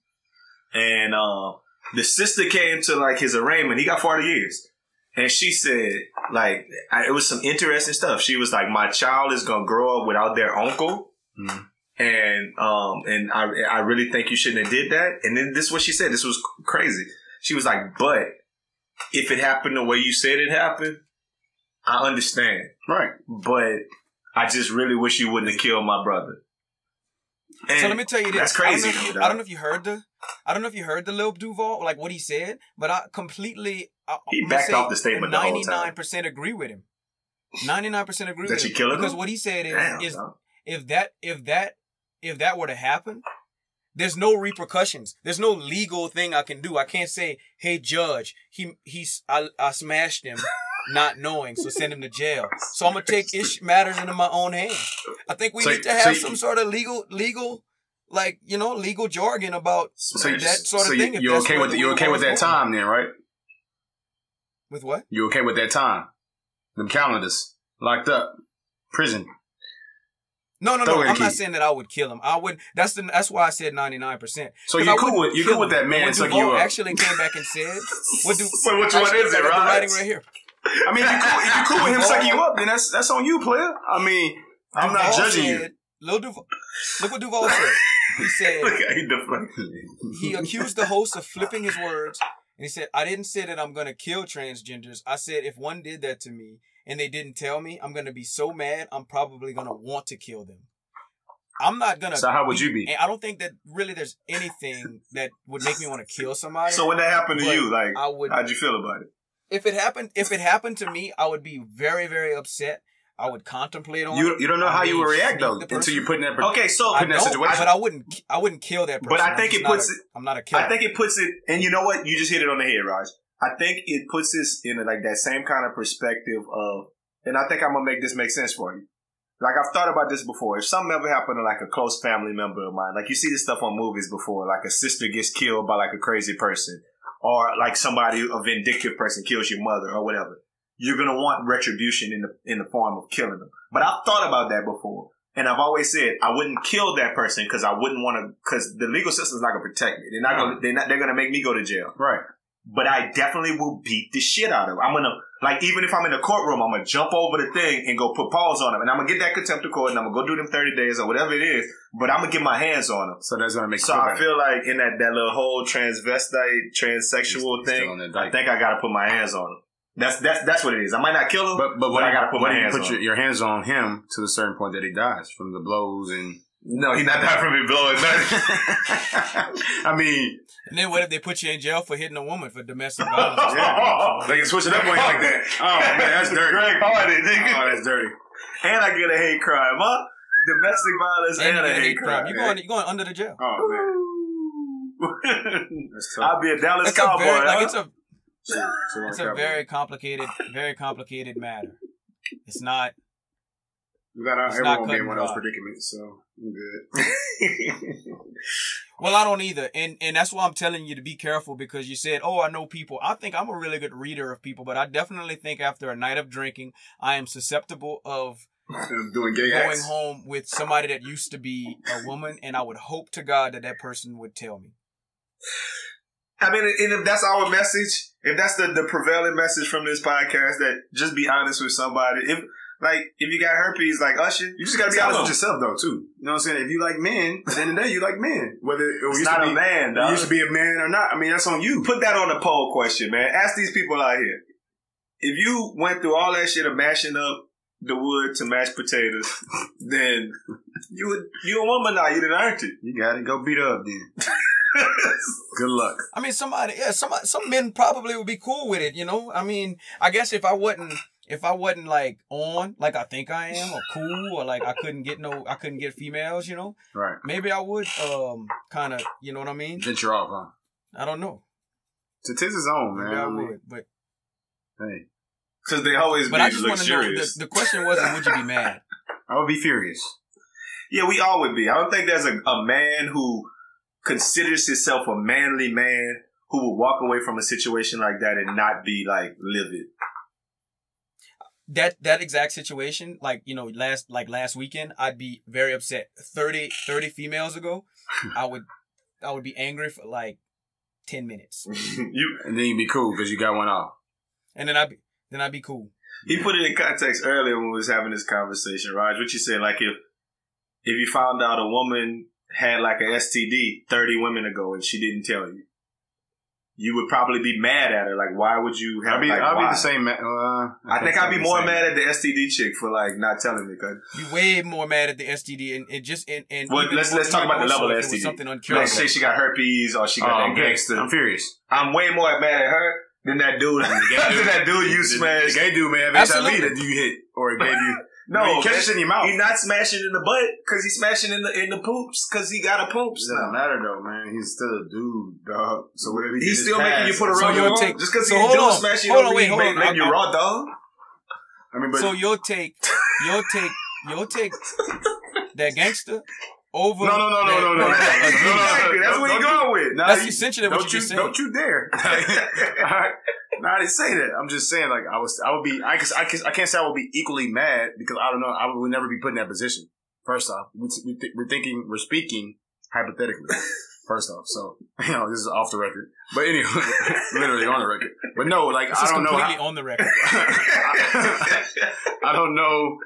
And uh, the sister came to like his arraignment. He got 40 years. And she said, like, I, it was some interesting stuff. She was like, my child is gonna grow up without their uncle, Mhm. and um, and I I really think you shouldn't have did that. And then this is what she said. This was crazy. She was like, but if it happened the way you said it happened, I understand. Right. But I just really wish you wouldn't have killed my brother. And so let me tell you this. that's crazy, I don't, know if you, I don't know if you heard the. I don't know if you heard the Lil Duval, like what he said, but I completely. I, He backed off the statement time. Ninety-nine percent agree with him. Ninety-nine percent agree That with him killed him? because what he said is, Damn, is if that if that if that were to happen, there's no repercussions. There's no legal thing I can do. I can't say, "Hey, judge, he he's I, I smashed him." Not knowing, so send him to jail. So I'm gonna take ish matters into my own hands. I think we So- need to so have you- some sort of legal, legal, like you know, legal jargon about So, you, that sort of so thing, You, you're okay with the you okay with that time then, right? with what? You're okay with that time? Them calendars locked up, prison. No, no, no. I'm the not saying that I would kill him. I would. That's the. That's why I said 99. percent So you're cool with you're cool with that man sucking you up. actually came back and said, "What do?" But which one is it, I got the writing right here. I mean, if you're cool, if you're cool with him sucking you up, then that's that's on you, player. I mean, I'm not Duval judging you. Lil Duval. Look what Duval said. He said he he accused the host of flipping his words, and he said, "I didn't say that I'm gonna kill transgenders. I said if one did that to me and they didn't tell me, I'm gonna be so mad. I'm probably gonna want to kill them. I'm not gonna. So how would you be? And I don't think that really there's anything that would make me want to kill somebody. So when that happened to you, like, I would how'd you feel about it? If it happened if it happened to me, I would be very very upset. I would contemplate on You you don't know I how you would react though until you put in that. Okay, so I in that don't, situation. but I wouldn't. I wouldn't kill that person. But I I'm think it puts a- it- I'm not a killer. I think it puts it, and you know what? You just hit it on the head, Raj. I think it puts this in like that same kind of perspective of, and I think I'm gonna make this make sense for you. Like I've thought about this before. If something ever happened to like a close family member of mine, like you see this stuff on movies before, like a sister gets killed by like a crazy person, or like somebody, a vindictive person kills your mother or whatever. You're gonna want retribution in the in the form of killing them. But I've thought about that before. And I've always said I wouldn't kill that person because I wouldn't want to. Because the legal system's not gonna protect me. They're not gonna. They're not. They're gonna make me go to jail right. but I definitely will beat the shit out of him. I'm gonna like even if I'm in the courtroom, I'm gonna jump over the thing and go put paws on him, and I'm gonna get that contempt of court, and I'm gonna go do them 30 days or whatever it is. But I'm gonna get my hands on him. So that's gonna make. So I feel like in that that little whole transvestite, transsexual He's- he's thing, I think I gotta put my hands on him. That's that's that's what it is. I might not kill him, But but what I gotta put my hands put your, your hands on him to the certain point that he dies from the blows and. No, he's not that from me blowing nothing. I mean, And then what if they put you in jail for hitting a woman for domestic violence? yeah, they can switch it up on you like that. Oh man, that's dirty. Greg Hardy, nigga. Oh, that's dirty. And I get a hate crime, huh? Domestic violence And and, a hate hate crime. crime. You going you going under the jail. Oh man. I'll be a Dallas It's a Cowboy. very like it's a So- so it's a very complicated very complicated matter. It's not We got not everyone be in one of those predicaments, so I'm good. well. I don't either, and and that's why I'm telling you to be careful because you said, "Oh, I know people." I think I'm a really good reader of people, but I definitely think after a night of drinking, I am susceptible of doing gay going acts. home with somebody that used to be a woman, and I would hope to God that that person would tell me. I mean, and if that's our message, if that's the, the prevailing message from this podcast, that just be honest with somebody. If like if you got herpes, like Usher, You just gotta be honest with yourself, though, too. You know what I'm saying? If you like men, at the end of the day, you like men. Whether it it's used not to a man, it dog. used to be a man or not. I mean, that's on you. Put that on the poll question, man. Ask these people out here. If you went through all that shit of mashing up the wood to mash potatoes, then you would you a woman now. You didn't earn it. You gotta Go beat up then. Good luck. I mean, somebody, yeah, some some men probably would be cool with it. You know, I mean, I guess if I wasn't, if I wasn't like on, like I think I am, or cool, or like I couldn't get no, I couldn't get females. You know, Right. maybe I would, um, kind of, you know what I mean? Venture off, huh? I don't know. To tis his own, man. Maybe I I mean, would, but hey, Because they always but be I just want to know. The, the question wasn't would you be mad? I would be furious. Yeah, we all would be. I don't think there's a, a man who considers himself a manly man who would walk away from a situation like that and not be like livid. That that exact situation, like you know, last like last weekend, I'd be very upset. 30, 30 females ago, hmm. I would I would be angry for like ten minutes, you, And then you'd be cool because you got one off. and then I'd be then I'd be cool. he put it in context earlier when we was having this conversation, Raj. What you said, like if if you found out a woman had like a STD thirty women ago and she didn't tell you, you would probably be mad at her. Like, why would you have? I'd be, like, I'd be the same man. Uh, I think I'd be more the mad at the STD chick for like not telling me. Cause be way more mad at the STD and it just and, and Well, let's- let's talk about the level of if it was STD. Something let's uncurable. say she got herpes or she got Oh, that okay. gangster. I'm furious. I'm way more mad at her than that dude. than that dude you The- smashed. The gay dude may have HIV Absolutely. that you hit or it gave you. No, you catch it in your mouth. He's not smashing in the butt because he's smashing in the in the poops because he got a poops It doesn't now. matter though, man. He's still a dude, dog. So whatever he He's still is making you put a So rubber take- just because so he hold do on. smash you. Hold don't on, wait, mean hold make- on. make you raw dog. I mean, but so you'll take you'll take you'll take that gangster over. no, no, no, no, that- no, no, no, no, no, Exactly. no, That's no, what don't you're you- going with. Nah, That's you- essentially what don't you're you, saying. Don't you dare! No, I didn't say that. I'm just saying, like, I was, I would be, I, I, I can't say I would be equally mad because I don't know, I would never be put in that position. First off, we, we th- we're thinking, we're speaking hypothetically. First off, so you know this is off the record, but anyway, literally on the record. But no, like This I don't know. How, on the record. I don't know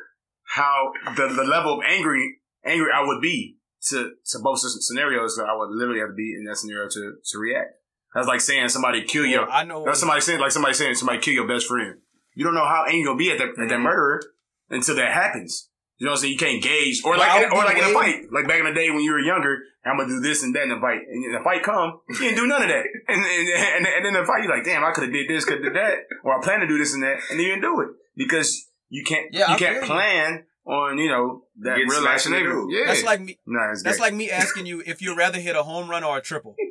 how the, the level of angry angry I would be to to both scenarios. That I would literally have to be in that scenario to to react. That's like saying somebody kill your. Well, I know. That's somebody saying like somebody saying somebody kill your best friend. You don't know how angry you'll be at that at that Mhm. murderer until that happens. You know what I'm saying? You can't gauge, or Well, like, in, or be like in a fight, like back in the day when you were younger. I'm gonna do this and that in a fight, and the fight come, you didn't do none of that, and and, and, and then the fight, you're like, damn, I could have did this, could have did that, or I plan to do this and that, and then you didn't do it because you can't, Yeah, you I can't feel you. plan on you know that real life smashed scenario. Yeah, That's like me. nah, it's That's gay. like me asking you if you'd rather hit a home run or a triple.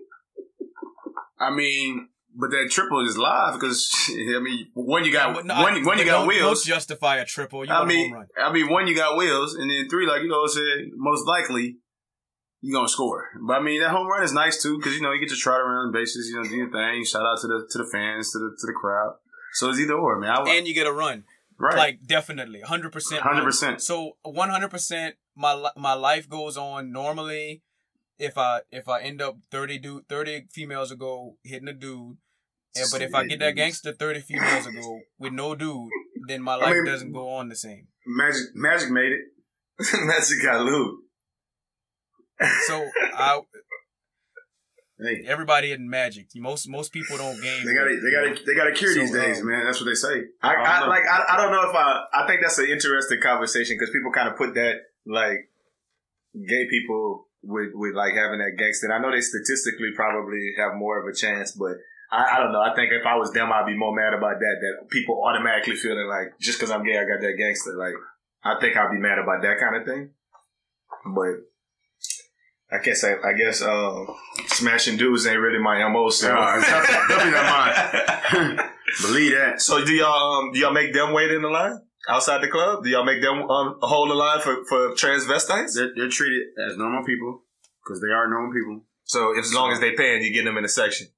I mean, but that triple is live because I mean, one you got no, one, I- one you got don't, wheels. Don't justify a triple. You I want a mean, home run. I mean, one you got wheels, and then three, like you know, what I'm saying most likely you're gonna score. But I mean, that home run is nice too because you know you get to trot around the bases, you know, do your thing. Shout out to the to the fans, to the to the crowd. So it's either or, man. I, And you get a run. right, Like definitely, hundred percent. 100%. So one hundred percent, my my life goes on normally. If I if I end up thirty dude thirty females ago hitting a dude, and, but if I get that gangster thirty females ago with no dude, then my life mean- doesn't go on the same. Magic Magic made it. Magic got loot. So I Hey, everybody in Magic, most most people don't game. they got they got they got to cure So, these days, um, man. That's what they say. I, don't I like. I, I don't know if I. I think that's an interesting conversation because people kind of put that like gay people with with like having that gangster. And I know they statistically probably have more of a chance, but I, I don't know. I think if I was them, I'd be more mad about that. That people automatically feeling like just because I'm gay, I got that gangster. Like I think I'd be mad about that kind of thing. But I guess I, I guess uh, smashing dudes ain't really my mo. So definitely not mine. Believe that. So do y'all um do y'all make them wait in the line outside the club? Do y'all make them um hold the line for for transvestites? They're, they're treated as normal people because they are normal people. So as long as they paying, you get them in the section.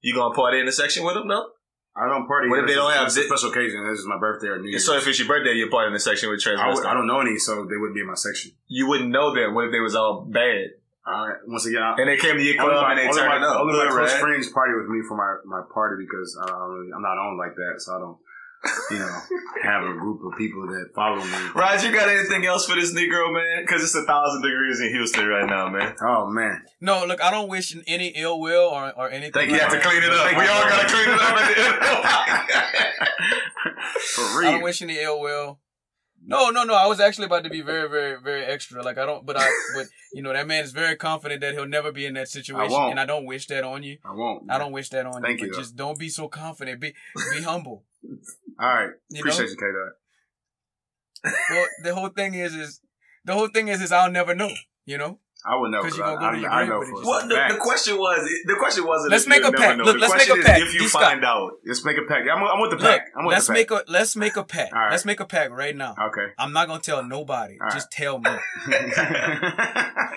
You gonna party in the section with them? No. I don't party. What if they don't have this a special occasion? This is my birthday or New Year's. So if it's your birthday, you party in the section with I, transvestites. would, I don't know any, so they wouldn't be in my section. You wouldn't know them. What if they was all bad All right. Once again, I, and they came to your club my, and they turned my, up? only my close friends party with me for my, my party because I don't really, I'm not on like that, so I don't, you know, have a group of people that follow me. Raj, you got anything else for this Negro man? Because it's a thousand degrees in Houston right now, man. Oh man, No, look, I don't wish any ill will or, or anything. Thank You like have to clean it up. Thank We you. all gotta clean it up at the end. for I real. don't wish any ill will. No, no, no. I was actually about to be very, very, very extra. Like I don't, but I, but you know, that man is very confident that he'll never be in that situation, won't. and I don't wish that on you. I won't. I don't wish that on Thank you. you, But just don't be so confident. Be, be humble. All right. You Appreciate know. you, K. Dot. Well, the whole thing is, is the whole thing is, is I'll never know. You know. I would know 'Cause because you gonna go I, to your I, I grave know with for Well, the, the question was, the question wasn't. Let's make a never pact. Look, let's make a is pact. If you D. Scott. find out, Let's make a pact. I'm, I'm with the Look, pack. I'm with let's the make a let's make a pact. All right. Let's make a pact right now. Okay. I'm not gonna tell nobody. All right. Just tell me.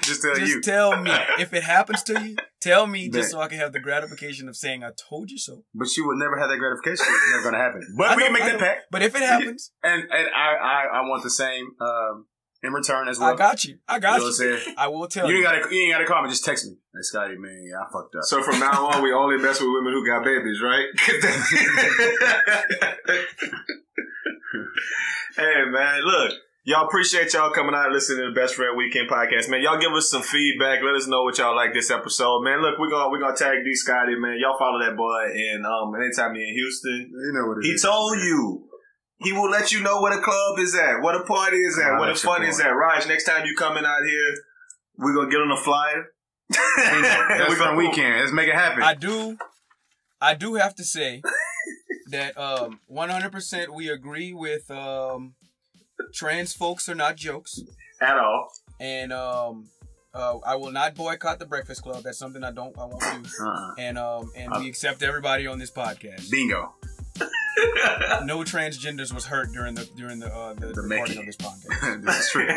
Just tell Just you. tell me. If it happens to you, tell me just so I can have the gratification of saying I told you so. but you will never have that gratification. It's never going to happen. But I we know- can make I that pact. But if it happens, And and I, I, I want the same um, in return as well. I got you. I You got know you. what I'm? I will tell You you. ain't got to you ain't got to call me. Just text me. Hey, Scottie, man, yeah, I fucked up. so from now on, we only mess with women who got babies, right? hey man, look. Y'all appreciate y'all coming out and listening to the Best Friend Weekend podcast, man. Y'all give us some feedback. Let us know what y'all like this episode, man. Look, we're gonna we're gonna tag D Scottie, man. Y'all follow that boy, and um, anytime you're in Houston, you know what it He is, told man. you. He will let you know where the club is at, where the party is at, Oh, where the fun is at. Raj, next time you coming out here, we're gonna get on a flyer. That's We're gonna- weekend. Let's make it happen. I do. I do have to say that um 100% we agree with um trans folks are not jokes, At all. and um. Uh, I will not boycott the Breakfast Club. That's something I don't. I won't do. uh-uh. And um, and Uh, we accept everybody on this podcast. Bingo. no transgenders was hurt during the during the uh, the, The recording of this podcast. this is true.